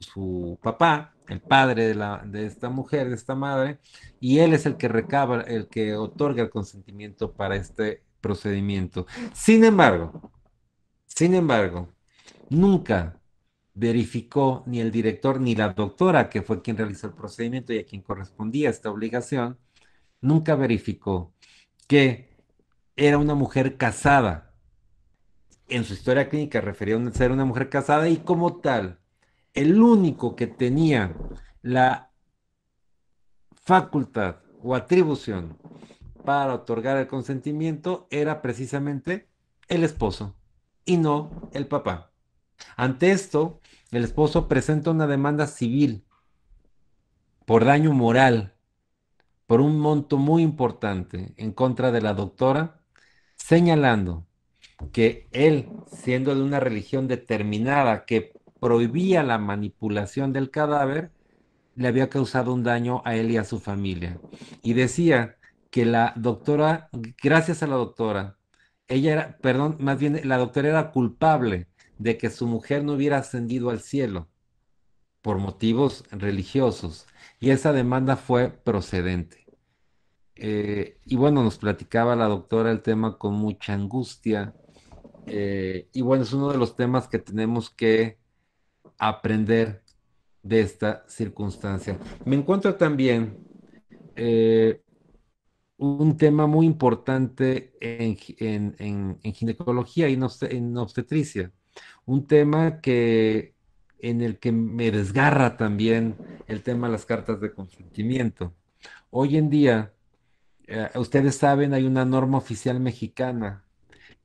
su papá, el padre de, la, de esta mujer, de esta madre, y él es el que recaba, el que otorga el consentimiento para este procedimiento. Sin embargo, sin embargo, nunca verificó ni el director ni la doctora, que fue quien realizó el procedimiento y a quien correspondía esta obligación, nunca verificó que era una mujer casada. En su historia clínica refería a ser una mujer casada y como tal el único que tenía la facultad o atribución para otorgar el consentimiento era precisamente el esposo y no el papá. Ante esto, el esposo presenta una demanda civil por daño moral, por un monto muy importante en contra de la doctora, señalando que él, siendo de una religión determinada que prohibía la manipulación del cadáver, le había causado un daño a él y a su familia. Y decía que la doctora, gracias a la doctora, ella era, perdón, más bien la doctora era culpable de que su mujer no hubiera ascendido al cielo por motivos religiosos. Y esa demanda fue procedente. Eh, y bueno, nos platicaba la doctora el tema con mucha angustia. Eh, y bueno, es uno de los temas que tenemos que aprender de esta circunstancia. Me encuentro también eh, un tema muy importante en, ginecología y en obstetricia. Un tema que en el que me desgarra también el tema de las cartas de consentimiento. Hoy en día, eh, ustedes saben, hay una norma oficial mexicana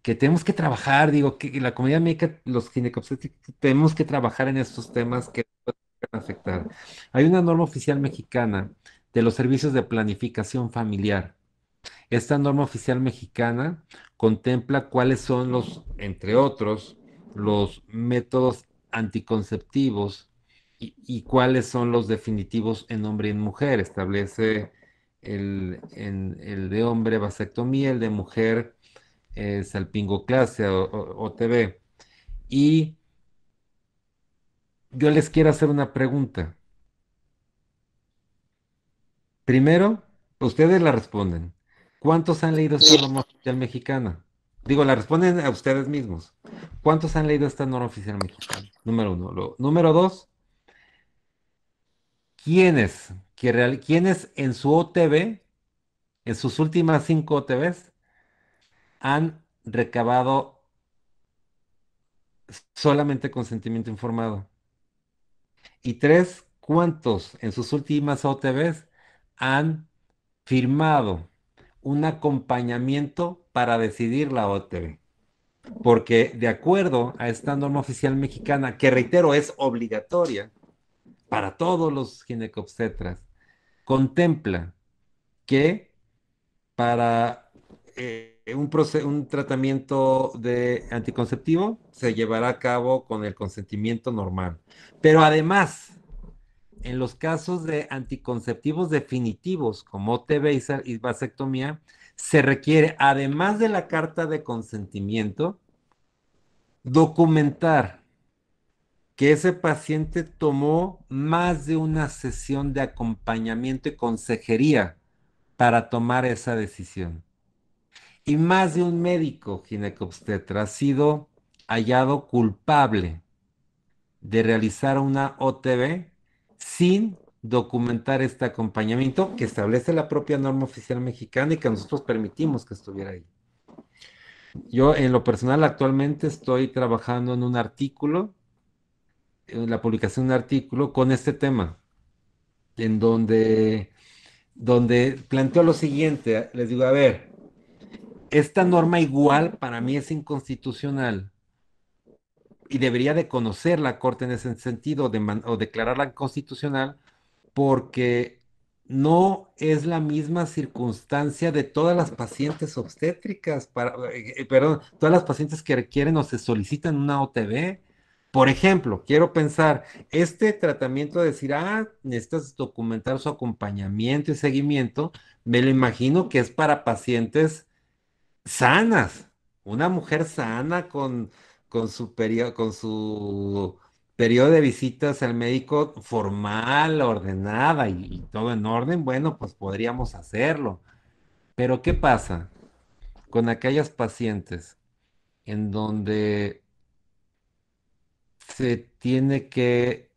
que tenemos que trabajar, digo, que la comunidad médica, los ginecobstétricos, tenemos que trabajar en estos temas que pueden afectar. Hay una norma oficial mexicana de los servicios de planificación familiar. Esta norma oficial mexicana contempla cuáles son los, entre otros, los métodos anticonceptivos y, cuáles son los definitivos en hombre y en mujer. Establece el, el de hombre vasectomía, el de mujer eh, salpingoclasia o, o, OTB. Y yo les quiero hacer una pregunta. Primero, ustedes la responden. ¿Cuántos han leído esta norma oficial mexicana? Digo, la responden a ustedes mismos. ¿Cuántos han leído esta norma oficial mexicana? Número uno. número dos, ¿quiénes, ¿quiénes en su OTB, en sus últimas cinco OTBs, han recabado solamente consentimiento informado? Y tres, ¿cuántos en sus últimas OTBs han firmado un acompañamiento para decidir la OTB? Porque de acuerdo a esta norma oficial mexicana, que reitero es obligatoria para todos los ginecobstetras, contempla que para eh, un, un tratamiento de anticonceptivo se llevará a cabo con el consentimiento normal. Pero además, en los casos de anticonceptivos definitivos como OTB y vasectomía, se requiere, además de la carta de consentimiento, documentar que ese paciente tomó más de una sesión de acompañamiento y consejería para tomar esa decisión. Y más de un médico ginecobstetra ha sido hallado culpable de realizar una OTB sin documentar este acompañamiento que establece la propia norma oficial mexicana y que nosotros permitimos que estuviera ahí. Yo en lo personal actualmente estoy trabajando en un artículo, en la publicación de un artículo con este tema, en donde, donde planteo lo siguiente, les digo, a ver, esta norma igual para mí es inconstitucional y debería de conocer la Corte en ese sentido o declararla constitucional porque no es la misma circunstancia de todas las pacientes obstétricas, para, eh, eh, perdón, todas las pacientes que requieren o se solicitan una OTB. Por ejemplo, quiero pensar, este tratamiento de decir, ah, necesitas documentar su acompañamiento y seguimiento, me lo imagino que es para pacientes sanas, una mujer sana con, con su periodo, con su periodo de visitas al médico formal, ordenada y, todo en orden, bueno, pues podríamos hacerlo. Pero ¿qué pasa con aquellas pacientes en donde se tiene que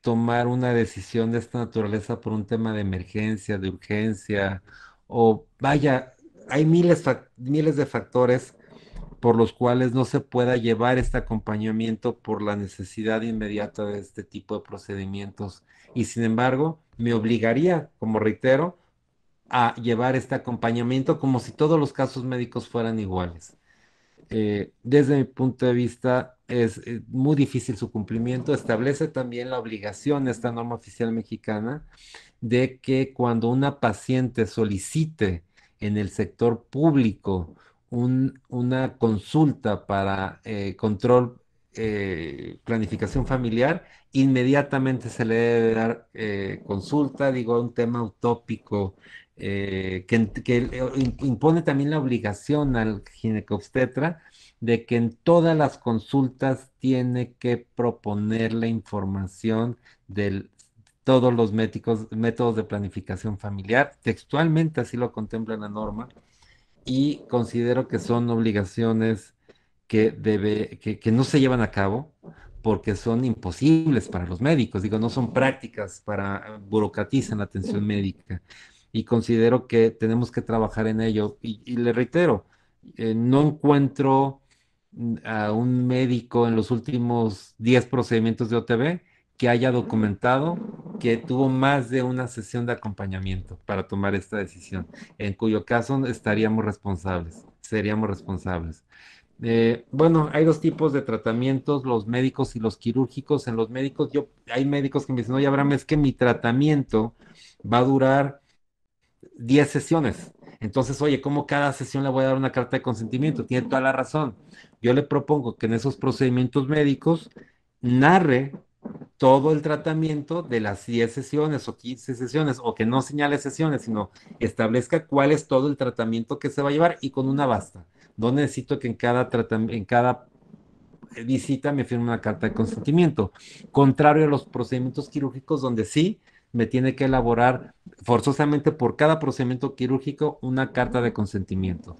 tomar una decisión de esta naturaleza por un tema de emergencia, de urgencia, o vaya, hay miles, miles de factores por los cuales no se pueda llevar este acompañamiento por la necesidad inmediata de este tipo de procedimientos. Y sin embargo, me obligaría, como reitero, a llevar este acompañamiento como si todos los casos médicos fueran iguales. eh, desde mi punto de vista, es eh, muy difícil su cumplimiento. Establece también la obligación, esta norma oficial mexicana, de que cuando una paciente solicite en el sector público una consulta para eh, control, planificación familiar, inmediatamente se le debe dar consulta, digo, un tema utópico eh, que, eh, impone también la obligación al ginecobstetra de que en todas las consultas tiene que proponer la información de todos los médicos, métodos de planificación familiar. Textualmente así lo contempla la norma y considero que son obligaciones que, debe, que, no se llevan a cabo porque son imposibles para los médicos, digo, no son prácticas para burocratizar la atención médica y considero que tenemos que trabajar en ello. Y, le reitero, eh, no encuentro mm, a un médico en los últimos 10 procedimientos de OTB que haya documentado que tuvo más de una sesión de acompañamiento para tomar esta decisión, en cuyo caso estaríamos responsables, seríamos responsables. Eh, bueno, hay dos tipos de tratamientos, los médicos y los quirúrgicos. En los médicos, yo, hay médicos que me dicen, oye, Abraham, es que mi tratamiento va a durar 10 sesiones. Entonces, oye, ¿cómo cada sesión le voy a dar una carta de consentimiento? Tiene toda la razón. Yo le propongo que en esos procedimientos médicos narre todo el tratamiento de las 10 sesiones o 15 sesiones, o que no señale sesiones, sino establezca cuál es todo el tratamiento que se va a llevar y con una basta. No necesito que en cada, en cada visita me firme una carta de consentimiento. Contrario a los procedimientos quirúrgicos donde sí me tiene que elaborar forzosamente por cada procedimiento quirúrgico una carta de consentimiento.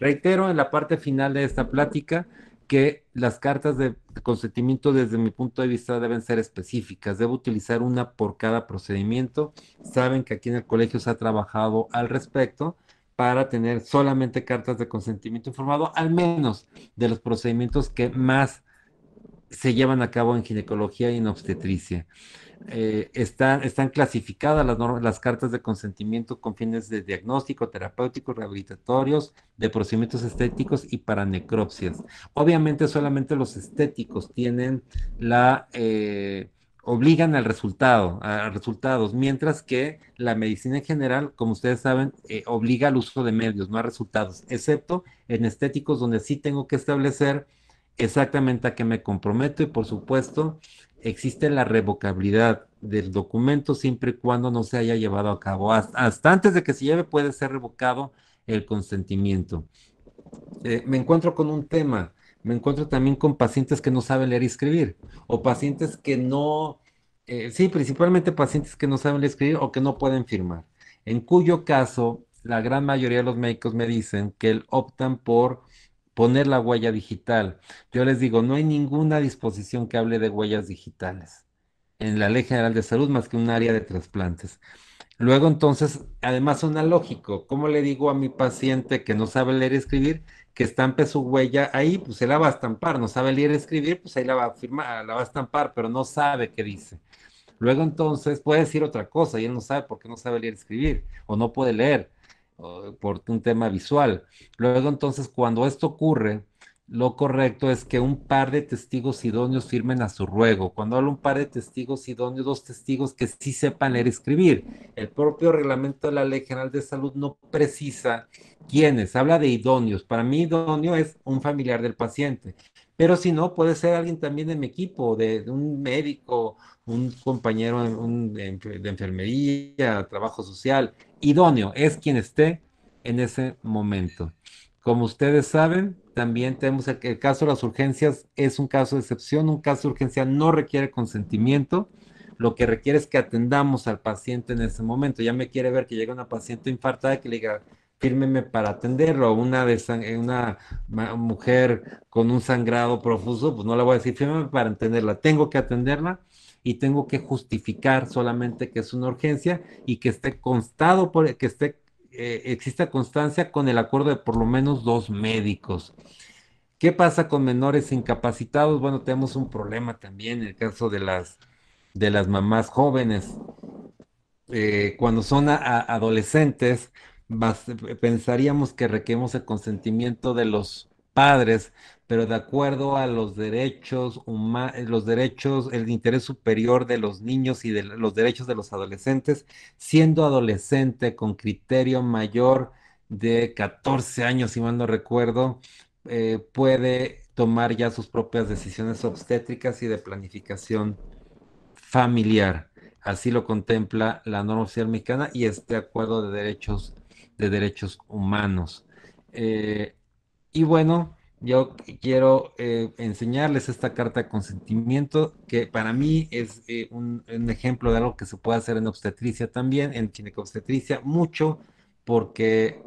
Reitero en la parte final de esta plática que las cartas de consentimiento desde mi punto de vista deben ser específicas. Debo utilizar una por cada procedimiento. Saben que aquí en el colegio se ha trabajado al respecto para tener solamente cartas de consentimiento informado, al menos de los procedimientos que más se llevan a cabo en ginecología y en obstetricia. Eh, están, están clasificadas las, las cartas de consentimiento con fines de diagnóstico, terapéuticos, rehabilitatorios, de procedimientos estéticos y para necropsias. Obviamente solamente los estéticos tienen la... Eh, obligan al resultado, a resultados, mientras que la medicina en general, como ustedes saben, eh, obliga al uso de medios, no a resultados, excepto en estéticos donde sí tengo que establecer exactamente a qué me comprometo y por supuesto existe la revocabilidad del documento siempre y cuando no se haya llevado a cabo. Hasta, antes de que se lleve puede ser revocado el consentimiento. Eh, me encuentro con un tema, me encuentro también con pacientes que no saben leer y escribir o pacientes que no, eh, sí, principalmente pacientes que no saben leer y escribir o que no pueden firmar, en cuyo caso la gran mayoría de los médicos me dicen que optan por poner la huella digital. Yo les digo, no hay ninguna disposición que hable de huellas digitales en la Ley General de Salud más que un área de trasplantes. Luego entonces, además suena lógico, ¿cómo le digo a mi paciente que no sabe leer y escribir que estampe su huella ahí? Pues se la va a estampar, no sabe leer y escribir, pues ahí la va a firmar, la va a estampar, pero no sabe qué dice. Luego entonces puede decir otra cosa y él no sabe por qué no sabe leer y escribir o no puede leer por un tema visual. Luego entonces, cuando esto ocurre, lo correcto es que un par de testigos idóneos firmen a su ruego. Cuando hablo un par de testigos idóneos, dos testigos que sí sepan leer y escribir. El propio reglamento de la Ley General de Salud no precisa quiénes, habla de idóneos. Para mí idóneo es un familiar del paciente, pero si no, puede ser alguien también de mi equipo, de, un médico, un compañero de enfermería, trabajo social. Idóneo es quien esté en ese momento. Como ustedes saben, también tenemos el, el, caso de las urgencias, es un caso de excepción, un caso de urgencia no requiere consentimiento, lo que requiere es que atendamos al paciente en ese momento. Ya me quiere ver que llega una paciente infartada que le diga, fírmeme para atenderlo, una, de una mujer con un sangrado profuso, pues no le voy a decir, fírmeme para atenderla, tengo que atenderla y tengo que justificar solamente que es una urgencia y que esté constado, por, que esté eh, exista constancia con el acuerdo de por lo menos dos médicos. ¿Qué pasa con menores incapacitados? Bueno, tenemos un problema también en el caso de las, de las mamás jóvenes. Eh, cuando son adolescentes, pensaríamos que requerimos el consentimiento de los padres, pero de acuerdo a los derechos humanos, los derechos, el interés superior de los niños y de los derechos de los adolescentes, siendo adolescente con criterio mayor de 14 años, si mal no recuerdo, eh, puede tomar ya sus propias decisiones obstétricas y de planificación familiar. Así lo contempla la norma oficial mexicana y este acuerdo de derechos, de derechos humanos. Eh, y bueno, yo quiero eh, enseñarles esta carta de consentimiento, que para mí es eh, un, ejemplo de algo que se puede hacer en obstetricia también, en ginecobstetricia, mucho porque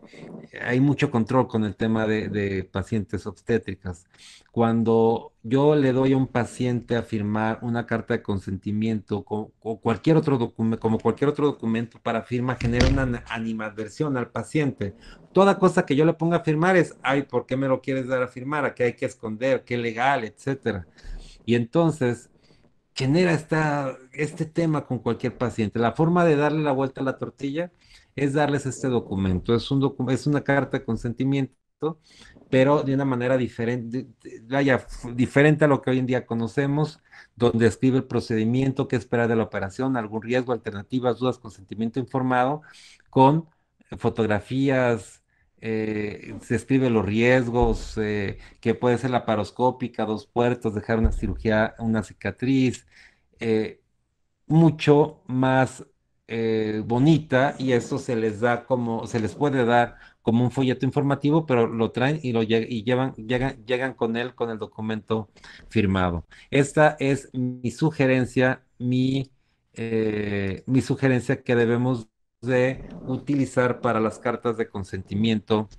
hay mucho control con el tema de, de, pacientes obstétricas. Cuando yo le doy a un paciente a firmar una carta de consentimiento o, cualquier otro documento, como cualquier otro documento para firma, genera una animadversión al paciente. Toda cosa que yo le ponga a firmar es, ay, ¿por qué me lo quieres dar a firmar? ¿A qué hay que esconder? ¿Qué legal? Etcétera. Y entonces genera esta, este tema con cualquier paciente. La forma de darle la vuelta a la tortilla es darles este documento. Es, un es una carta de consentimiento, pero de una manera diferente, vaya, diferente a lo que hoy en día conocemos, donde escribe el procedimiento, qué esperar de la operación, algún riesgo, alternativas, dudas, consentimiento informado, con fotografías, eh, se escribe los riesgos, eh, que puede ser la paroscópica, dos puertos, dejar una cirugía, una cicatriz, eh, mucho más eh, bonita y eso se les da como, se les puede dar como un folleto informativo, pero lo traen y lo y llevan, llegan, llegan con él con el documento firmado. Esta es mi sugerencia, mi, eh, mi sugerencia que debemos de utilizar para las cartas de consentimiento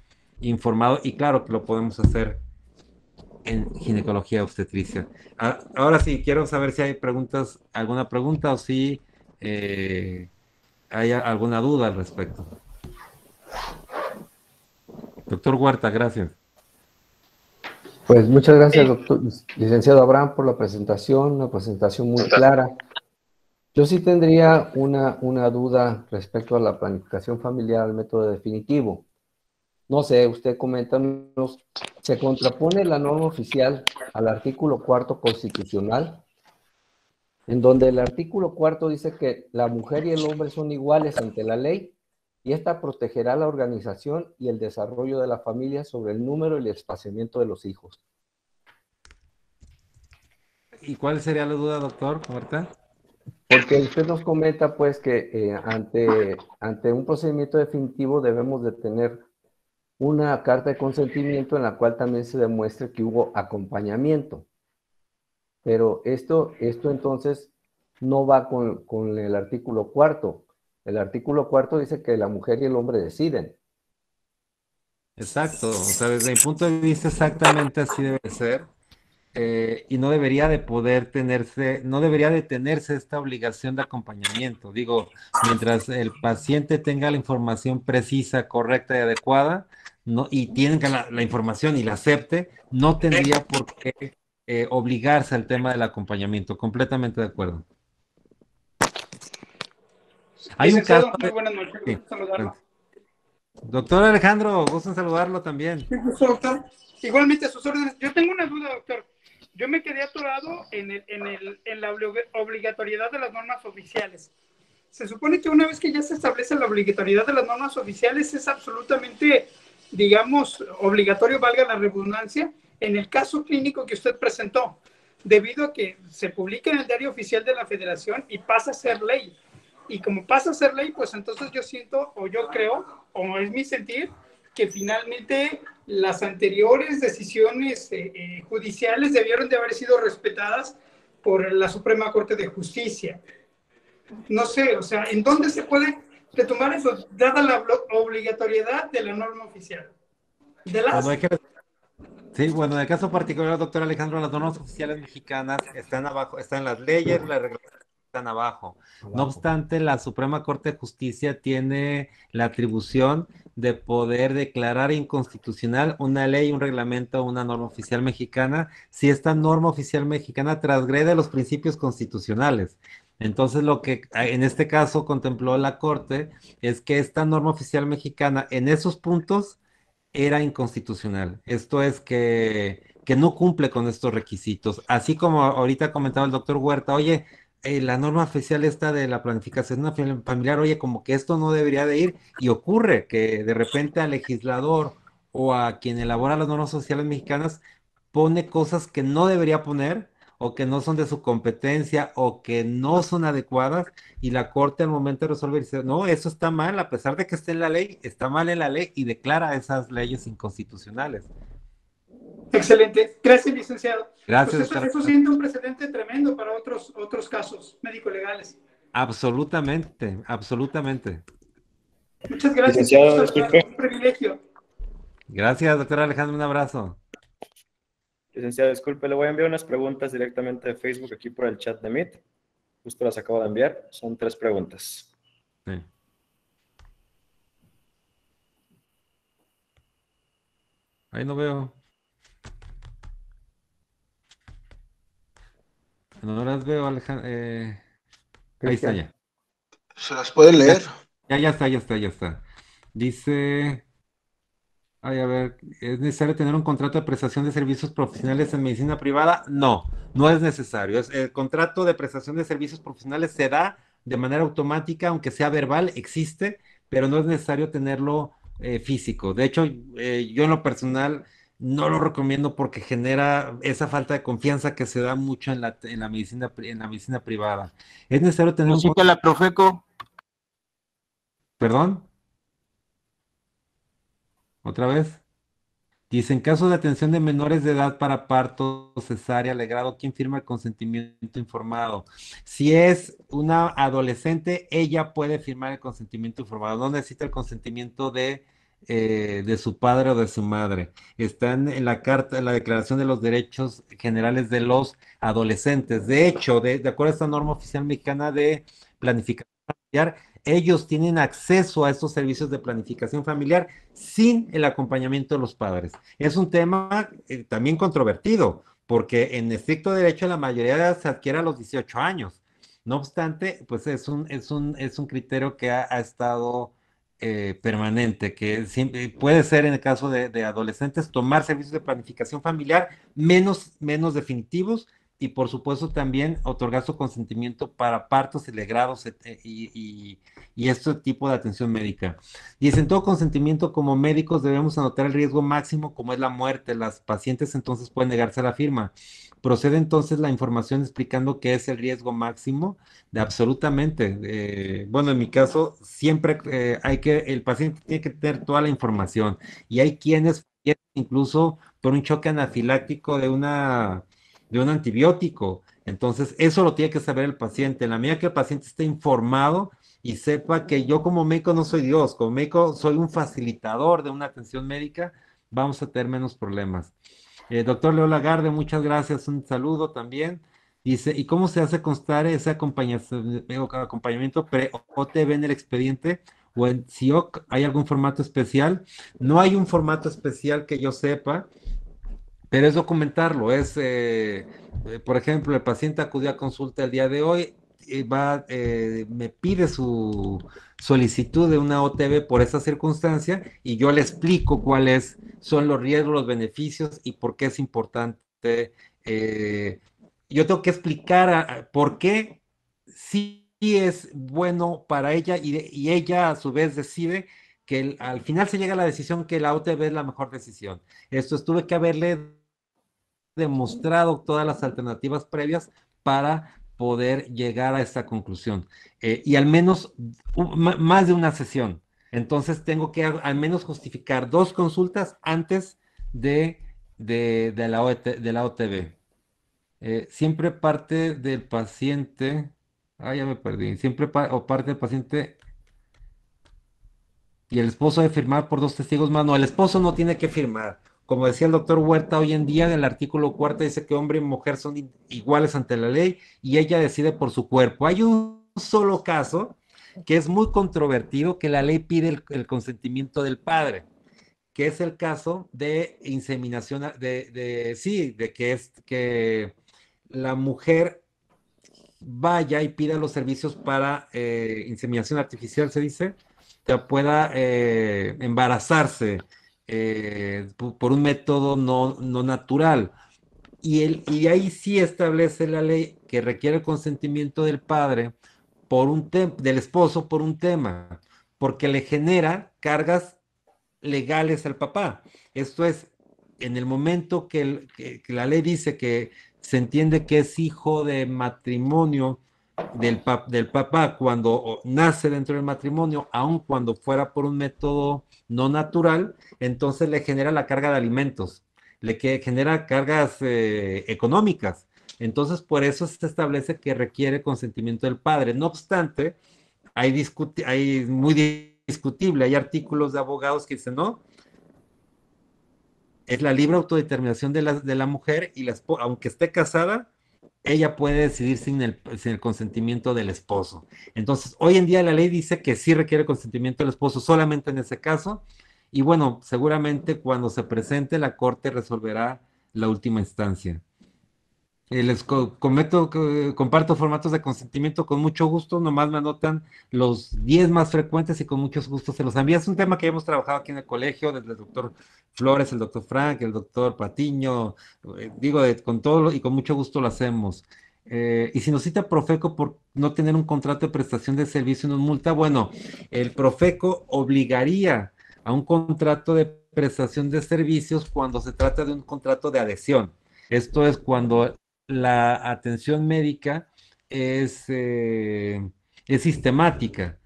informado y claro que lo podemos hacer en ginecología obstetricia. Ah, ahora sí, quiero saber si hay preguntas, alguna pregunta o si eh, hay alguna duda al respecto. Doctor Huerta, gracias. Pues muchas gracias, doctor, licenciado Abraham, por la presentación, una presentación muy clara. Yo sí tendría una, una duda respecto a la planificación familiar, el método definitivo. No sé, usted coméntanos, ¿se contrapone la norma oficial al artículo cuarto constitucional? En donde el artículo cuarto dice que la mujer y el hombre son iguales ante la ley y esta protegerá la organización y el desarrollo de la familia sobre el número y el espaciamiento de los hijos. ¿Y cuál sería la duda, doctor Marta? Porque usted nos comenta pues que eh, ante, ante un procedimiento definitivo debemos de tener una carta de consentimiento en la cual también se demuestre que hubo acompañamiento. Pero esto, esto entonces no va con, con el artículo cuarto. El artículo cuarto dice que la mujer y el hombre deciden. Exacto, o sea, desde mi punto de vista exactamente así debe ser. Eh, y no debería de poder tenerse, no debería de tenerse esta obligación de acompañamiento. Digo, mientras el paciente tenga la información precisa, correcta y adecuada, no, y tiene la, la información y la acepte, no tendría por qué eh, obligarse al tema del acompañamiento. Completamente de acuerdo. Hay un caso. Muy buenas noches, sí. Doctor Alejandro, gusto en saludarlo también. doctor. Igualmente a sus órdenes. Yo tengo una duda, doctor. Yo me quedé atorado en, el, en, el, en la obligatoriedad de las normas oficiales. Se supone que una vez que ya se establece la obligatoriedad de las normas oficiales es absolutamente, digamos, obligatorio, valga la redundancia, en el caso clínico que usted presentó, debido a que se publica en el diario oficial de la federación y pasa a ser ley. Y como pasa a ser ley, pues entonces yo siento, o yo creo, o es mi sentir, que finalmente las anteriores decisiones eh, eh, judiciales debieron de haber sido respetadas por la Suprema Corte de Justicia. No sé, o sea, ¿en dónde se puede retomar eso, dada la obligatoriedad de la norma oficial? De las... Sí, bueno, en el caso particular, doctor Alejandro, las normas oficiales mexicanas están abajo, están las leyes, las reglamentaciones están abajo. No obstante, la Suprema Corte de Justicia tiene la atribución de poder declarar inconstitucional una ley, un reglamento, una norma oficial mexicana, si esta norma oficial mexicana transgrede los principios constitucionales. Entonces, lo que en este caso contempló la Corte es que esta norma oficial mexicana en esos puntos era inconstitucional. Esto es que, que no cumple con estos requisitos. Así como ahorita comentaba el doctor Huerta, oye, eh, la norma oficial esta de la planificación familiar, oye, como que esto no debería de ir y ocurre que de repente al legislador o a quien elabora las normas sociales mexicanas pone cosas que no debería poner o que no son de su competencia o que no son adecuadas y la corte al momento de resolver dice, no, eso está mal, a pesar de que esté en la ley, está mal en la ley y declara esas leyes inconstitucionales. Excelente. Gracias, licenciado. Gracias. Pues eso, siendo un precedente tremendo para otros, otros casos médico-legales. Absolutamente, absolutamente. Muchas gracias. Licenciado, Un privilegio. Gracias, doctor Alejandro. Un abrazo. Licenciado, disculpe, le voy a enviar unas preguntas directamente de Facebook aquí por el chat de Meet. Justo las acabo de enviar. Son tres preguntas. Sí. Ahí no veo. No las veo, Alejandro. Eh, ahí está ya. ¿Se las pueden leer? Ya, ya está, ya está, ya está. Dice. Ay, a ver, ¿es necesario tener un contrato de prestación de servicios profesionales en medicina privada? No, no es necesario. el contrato de prestación de servicios profesionales se da de manera automática, aunque sea verbal, existe, pero no es necesario tenerlo eh, físico. De hecho, eh, yo en lo personal no lo recomiendo porque genera esa falta de confianza que se da mucho en la, en la medicina en la medicina privada. Es necesario tener un la Profeco. ¿Perdón? ¿Otra vez? Dice, en caso de atención de menores de edad para parto, cesárea, alegrado, ¿quién firma el consentimiento informado? Si es una adolescente, ella puede firmar el consentimiento informado. No necesita el consentimiento de eh, de su padre o de su madre. Están en la carta, en la Declaración de los Derechos Generales de los Adolescentes. De hecho, de, acuerdo a esta norma oficial mexicana de planificación familiar, ellos tienen acceso a estos servicios de planificación familiar sin el acompañamiento de los padres. Es un tema eh, también controvertido, porque en estricto derecho la mayoría se adquiere a los 18 años. No obstante, pues es un, es un, es un criterio que ha estado eh, permanente, que siempre, puede ser en el caso de, adolescentes tomar servicios de planificación familiar menos, menos definitivos y por supuesto también otorgar su consentimiento para partos ilegrados y, y, y, este tipo de atención médica. Y en todo consentimiento como médicos debemos anotar el riesgo máximo como es la muerte. Las pacientes entonces pueden negarse a la firma. Procede entonces la información explicando qué es el riesgo máximo de absolutamente. Eh, bueno, en mi caso, siempre eh, hay que, el paciente tiene que tener toda la información y hay quienes incluso por un choque anafiláctico de una de un antibiótico. Entonces, eso lo tiene que saber el paciente. En la medida que el paciente esté informado y sepa que yo como médico no soy Dios, como médico soy un facilitador de una atención médica, vamos a tener menos problemas. Eh, doctor Leo Lagarde, muchas gracias. Un saludo también. Dice, ¿y cómo se hace constar ese acompañamiento pre-OTB en el expediente? ¿O en CIOC hay algún formato especial? No hay un formato especial que yo sepa, pero es documentarlo. Es, eh, eh, por ejemplo, el paciente acudió a consulta el día de hoy, y va, me pide su solicitud de una OTB por esa circunstancia y yo le explico cuáles son los riesgos, los beneficios y por qué es importante. Eh, yo tengo que explicar por qué sí es bueno para ella y, ella a su vez decide que al final se llega a la decisión que la OTB es la mejor decisión. Esto tuve que haberle demostrado todas las alternativas previas para poder llegar a esta conclusión. Eh, y al menos más de una sesión. Entonces tengo que al menos justificar dos consultas antes de, de, la, de la OTB. Eh, siempre parte del paciente, ah, ya me perdí, siempre o parte del paciente y el esposo debe firmar por dos testigos más. No, el esposo no tiene que firmar. Como decía el doctor Huerta hoy en día, en el artículo cuarto dice que hombre y mujer son iguales ante la ley y ella decide por su cuerpo. Hay un solo caso que es muy controvertido, que la ley pide el, consentimiento del padre, que es el caso de inseminación, de, de, sí, de que es que la mujer vaya y pida los servicios para eh, inseminación artificial, se dice, que pueda eh, embarazarse eh, por un método no, no natural. Y, el, y ahí sí establece la ley que requiere el consentimiento del padre por un del esposo por un tema, porque le genera cargas legales al papá. Esto es, en el momento que, la ley dice que se entiende que es hijo de matrimonio del, papá cuando nace dentro del matrimonio, aun cuando fuera por un método no natural, entonces le genera la carga de alimentos, le genera cargas eh, económicas. Entonces, por eso se establece que requiere consentimiento del padre. No obstante, hay, muy discutible, hay artículos de abogados que dicen, no, es la libre autodeterminación de la, de la mujer y la, aunque esté casada, ella puede decidir sin el, sin el, consentimiento del esposo. Entonces, hoy en día la ley dice que sí requiere consentimiento del esposo solamente en ese caso. Y bueno, seguramente cuando se presente la corte resolverá la última instancia. Eh, les cometo, comparto formatos de consentimiento con mucho gusto, nomás me anotan los 10 más frecuentes y con mucho gusto se los envío. Es un tema que hemos trabajado aquí en el colegio, desde el doctor Flores, el doctor Frank, el doctor Patiño, eh, digo, con todo y con mucho gusto lo hacemos. Eh, y si nos cita Profeco por no tener un contrato de prestación de servicio y no multa, bueno, el Profeco obligaría a un contrato de prestación de servicios cuando se trata de un contrato de adhesión. Esto es cuando la atención médica es, eh, sistemática.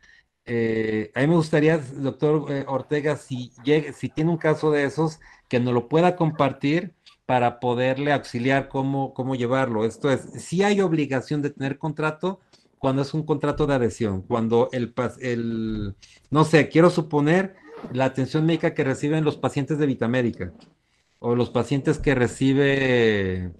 Eh, a mí me gustaría, doctor eh, Ortega, si, si tiene un caso de esos, que nos lo pueda compartir para poderle auxiliar cómo, cómo llevarlo. Esto es, si hay obligación de tener contrato cuando es un contrato de adhesión, cuando el, el no sé, quiero suponer la atención médica que reciben los pacientes de Vitamédica o los pacientes que recibe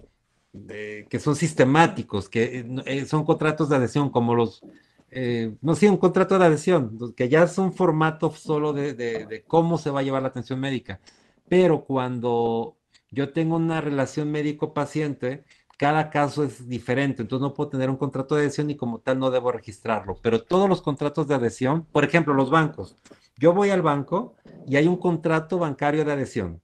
que son sistemáticos, que eh, eh, son contratos de adhesión, como los, eh, no sé, un contrato de adhesión, que ya son formatos solo de, cómo se va a llevar la atención médica. Pero cuando yo tengo una relación médico-paciente, cada caso es diferente, entonces no puedo tener un contrato de adhesión y como tal no debo registrarlo. Pero todos los contratos de adhesión, por ejemplo, los bancos, yo voy al banco y hay un contrato bancario de adhesión.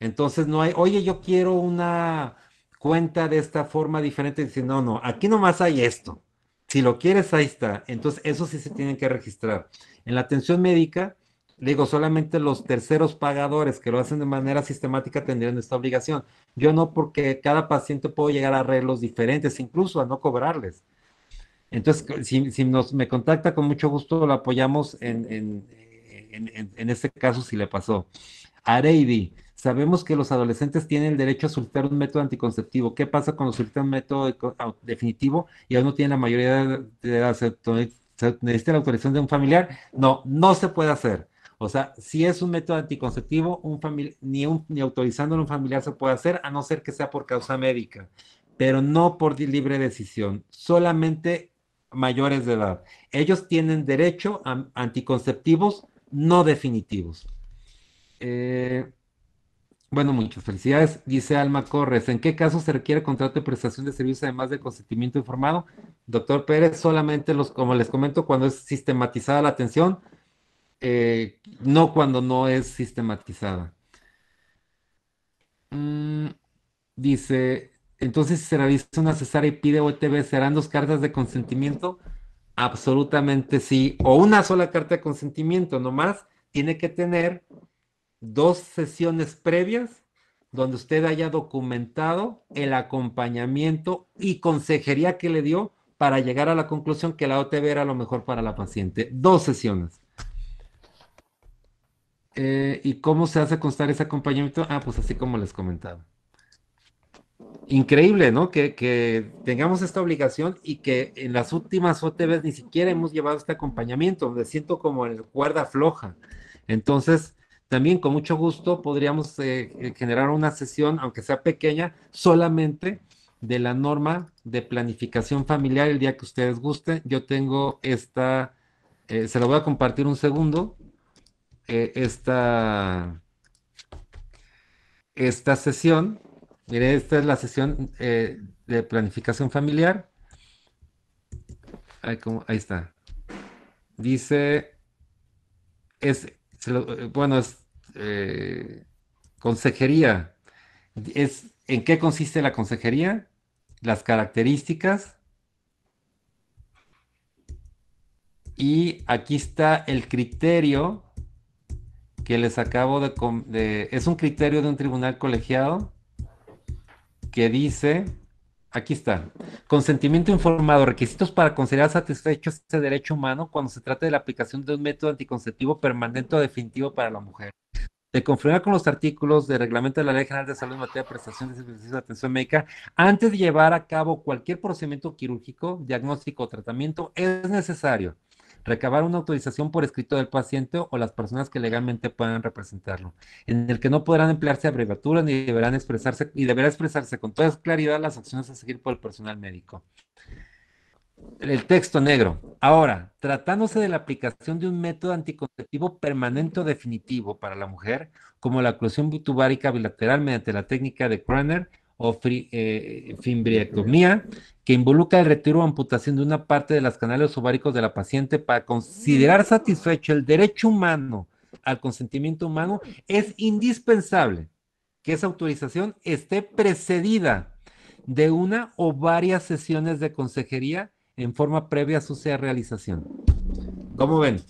Entonces no hay, oye, yo quiero una, cuenta de esta forma diferente y no, no, aquí nomás hay esto. Si lo quieres, ahí está. Entonces, eso sí se tienen que registrar. En la atención médica, digo, solamente los terceros pagadores que lo hacen de manera sistemática tendrían esta obligación. Yo no, porque cada paciente puedo llegar a arreglos diferentes, incluso a no cobrarles. Entonces, si, nos, me contacta, con mucho gusto lo apoyamos en, en, en, este caso si le pasó. Areidi, Sabemos que los adolescentes tienen el derecho a solicitar un método anticonceptivo. ¿Qué pasa cuando solicitan un método definitivo y aún no tienen la mayoría de edad? ¿Necesita la autorización de un familiar? No, no se puede hacer. O sea, si es un método anticonceptivo, un ni, un, ni autorizándolo un familiar se puede hacer, a no ser que sea por causa médica, pero no por libre decisión, solamente mayores de edad. Ellos tienen derecho a anticonceptivos no definitivos. Eh, bueno, muchas felicidades. Dice Alma Corres, ¿en qué caso se requiere contrato de prestación de servicios además de consentimiento informado? Doctor Pérez, solamente los, como les comento, cuando es sistematizada la atención, eh, no cuando no es sistematizada. Mm, dice, entonces si se realiza una cesárea y pide OTB, ¿serán dos cartas de consentimiento? Absolutamente sí. O una sola carta de consentimiento, nomás tiene que tener dos sesiones previas donde usted haya documentado el acompañamiento y consejería que le dio para llegar a la conclusión que la OTB era lo mejor para la paciente. Dos sesiones. Eh, ¿Y cómo se hace constar ese acompañamiento? Ah, pues así como les comentaba. Increíble, ¿no? Que, que, tengamos esta obligación y que en las últimas OTBs ni siquiera hemos llevado este acompañamiento. Me siento como en cuerda floja. Entonces, también con mucho gusto podríamos eh, eh, generar una sesión, aunque sea pequeña, solamente de la norma de planificación familiar el día que ustedes gusten. Yo tengo esta, eh, se la voy a compartir un segundo, esta, esta sesión. Mire, esta es la sesión de planificación familiar. Ahí, está. Dice, es, bueno, eh, consejería. Es, ¿En qué consiste la consejería? Las características. Y aquí está el criterio que les acabo de, Es un criterio de un tribunal colegiado que dice... Aquí está. Consentimiento informado. Requisitos para considerar satisfecho este derecho humano cuando se trata de la aplicación de un método anticonceptivo permanente o definitivo para la mujer de conformar con los artículos del reglamento de la Ley General de Salud en materia de prestación de servicios de atención médica, antes de llevar a cabo cualquier procedimiento quirúrgico, diagnóstico o tratamiento, es necesario recabar una autorización por escrito del paciente o las personas que legalmente puedan representarlo, en el que no podrán emplearse abreviaturas ni deberán expresarse y deberá expresarse con toda claridad las acciones a seguir por el personal médico el texto negro. Ahora, tratándose de la aplicación de un método anticonceptivo permanente o definitivo para la mujer, como la oclusión tubárica bilateral mediante la técnica de Kranner o eh, fimbriectomía, que involucra el retiro o amputación de una parte de las canales ováricos de la paciente para considerar satisfecho el derecho humano al consentimiento humano, es indispensable que esa autorización esté precedida de una o varias sesiones de consejería en forma previa a su realización. ¿Cómo ven?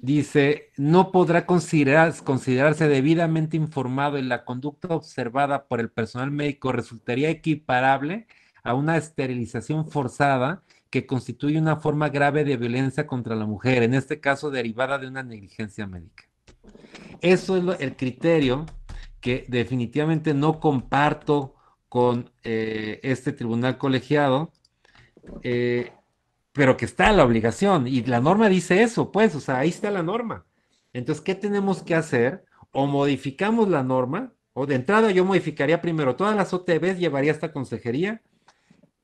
Dice, no podrá considerarse debidamente informado en la conducta observada por el personal médico resultaría equiparable a una esterilización forzada que constituye una forma grave de violencia contra la mujer, en este caso derivada de una negligencia médica. Eso es el criterio que definitivamente no comparto con eh, este tribunal colegiado, eh, pero que está la obligación y la norma dice eso, pues, o sea, ahí está la norma. Entonces, ¿qué tenemos que hacer? O modificamos la norma, o de entrada yo modificaría primero todas las OTBs, llevaría esta consejería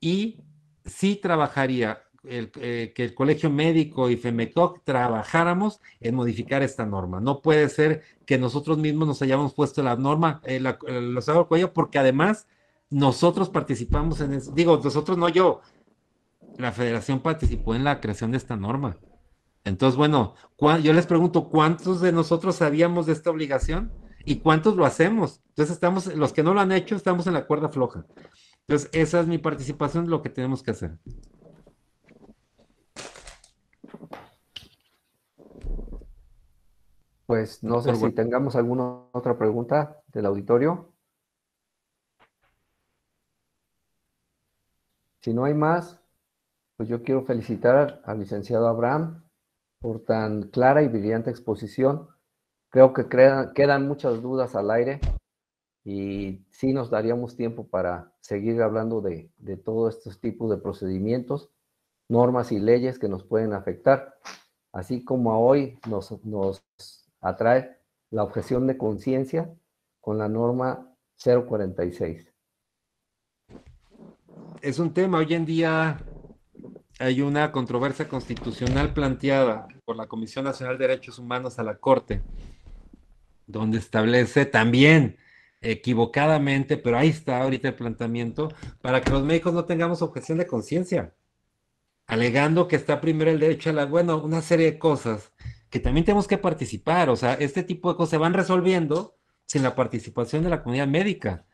y sí trabajaría eh, que el Colegio Médico y FEMECOC trabajáramos en modificar esta norma. No puede ser que nosotros mismos nos hayamos puesto la norma, eh, los hago cuello, porque además nosotros participamos en eso. Digo, nosotros no yo, la federación participó en la creación de esta norma. Entonces, bueno, yo les pregunto, ¿cuántos de nosotros sabíamos de esta obligación? ¿Y cuántos lo hacemos? Entonces, estamos, los que no lo han hecho, estamos en la cuerda floja. Entonces, esa es mi participación, lo que tenemos que hacer. Pues no sé si tengamos alguna otra pregunta del auditorio. Si no hay más, pues yo quiero felicitar al licenciado Abraham por tan clara y brillante exposición. Creo que quedan muchas dudas al aire y sí nos daríamos tiempo para seguir hablando de, todos estos tipos de procedimientos, normas y leyes que nos pueden afectar, así como hoy nos, nos atrae la objeción de conciencia con la norma 046. Es un tema hoy en día hay una controversia constitucional planteada por la Comisión Nacional de Derechos Humanos a la Corte, donde establece también equivocadamente, pero ahí está ahorita el planteamiento, para que los médicos no tengamos objeción de conciencia, alegando que está primero el derecho a la, bueno, una serie de cosas que también tenemos que participar, o sea, este tipo de cosas se van resolviendo sin la participación de la comunidad médica.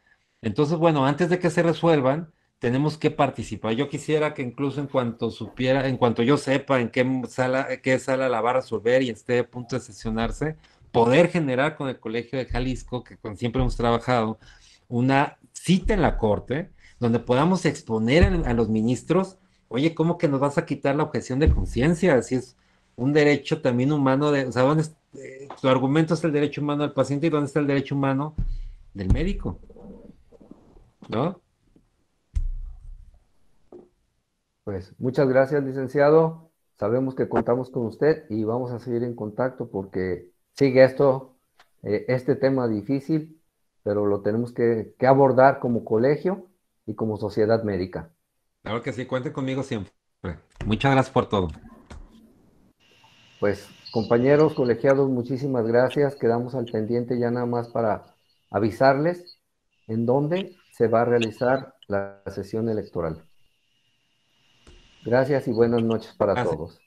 Entonces, bueno, antes de que se resuelvan, tenemos que participar. Yo quisiera que incluso en cuanto supiera, en cuanto yo sepa en qué sala, qué sala la va a resolver y esté a punto de sesionarse, poder generar con el Colegio de Jalisco, que con siempre hemos trabajado, una cita en la Corte donde podamos exponer a los ministros, oye, ¿cómo que nos vas a quitar la objeción de conciencia? Si es un derecho también humano, de, o sea, ¿dónde, eh, tu argumento es el derecho humano del paciente y dónde está el derecho humano del médico? ¿No? Pues muchas gracias, licenciado. Sabemos que contamos con usted y vamos a seguir en contacto porque sigue esto, eh, este tema difícil, pero lo tenemos que, abordar como colegio y como sociedad médica. Claro que sí, cuente conmigo siempre. Muchas gracias por todo. Pues compañeros colegiados, muchísimas gracias. Quedamos al pendiente ya nada más para avisarles en dónde se va a realizar la sesión electoral. Gracias y buenas noches para todos.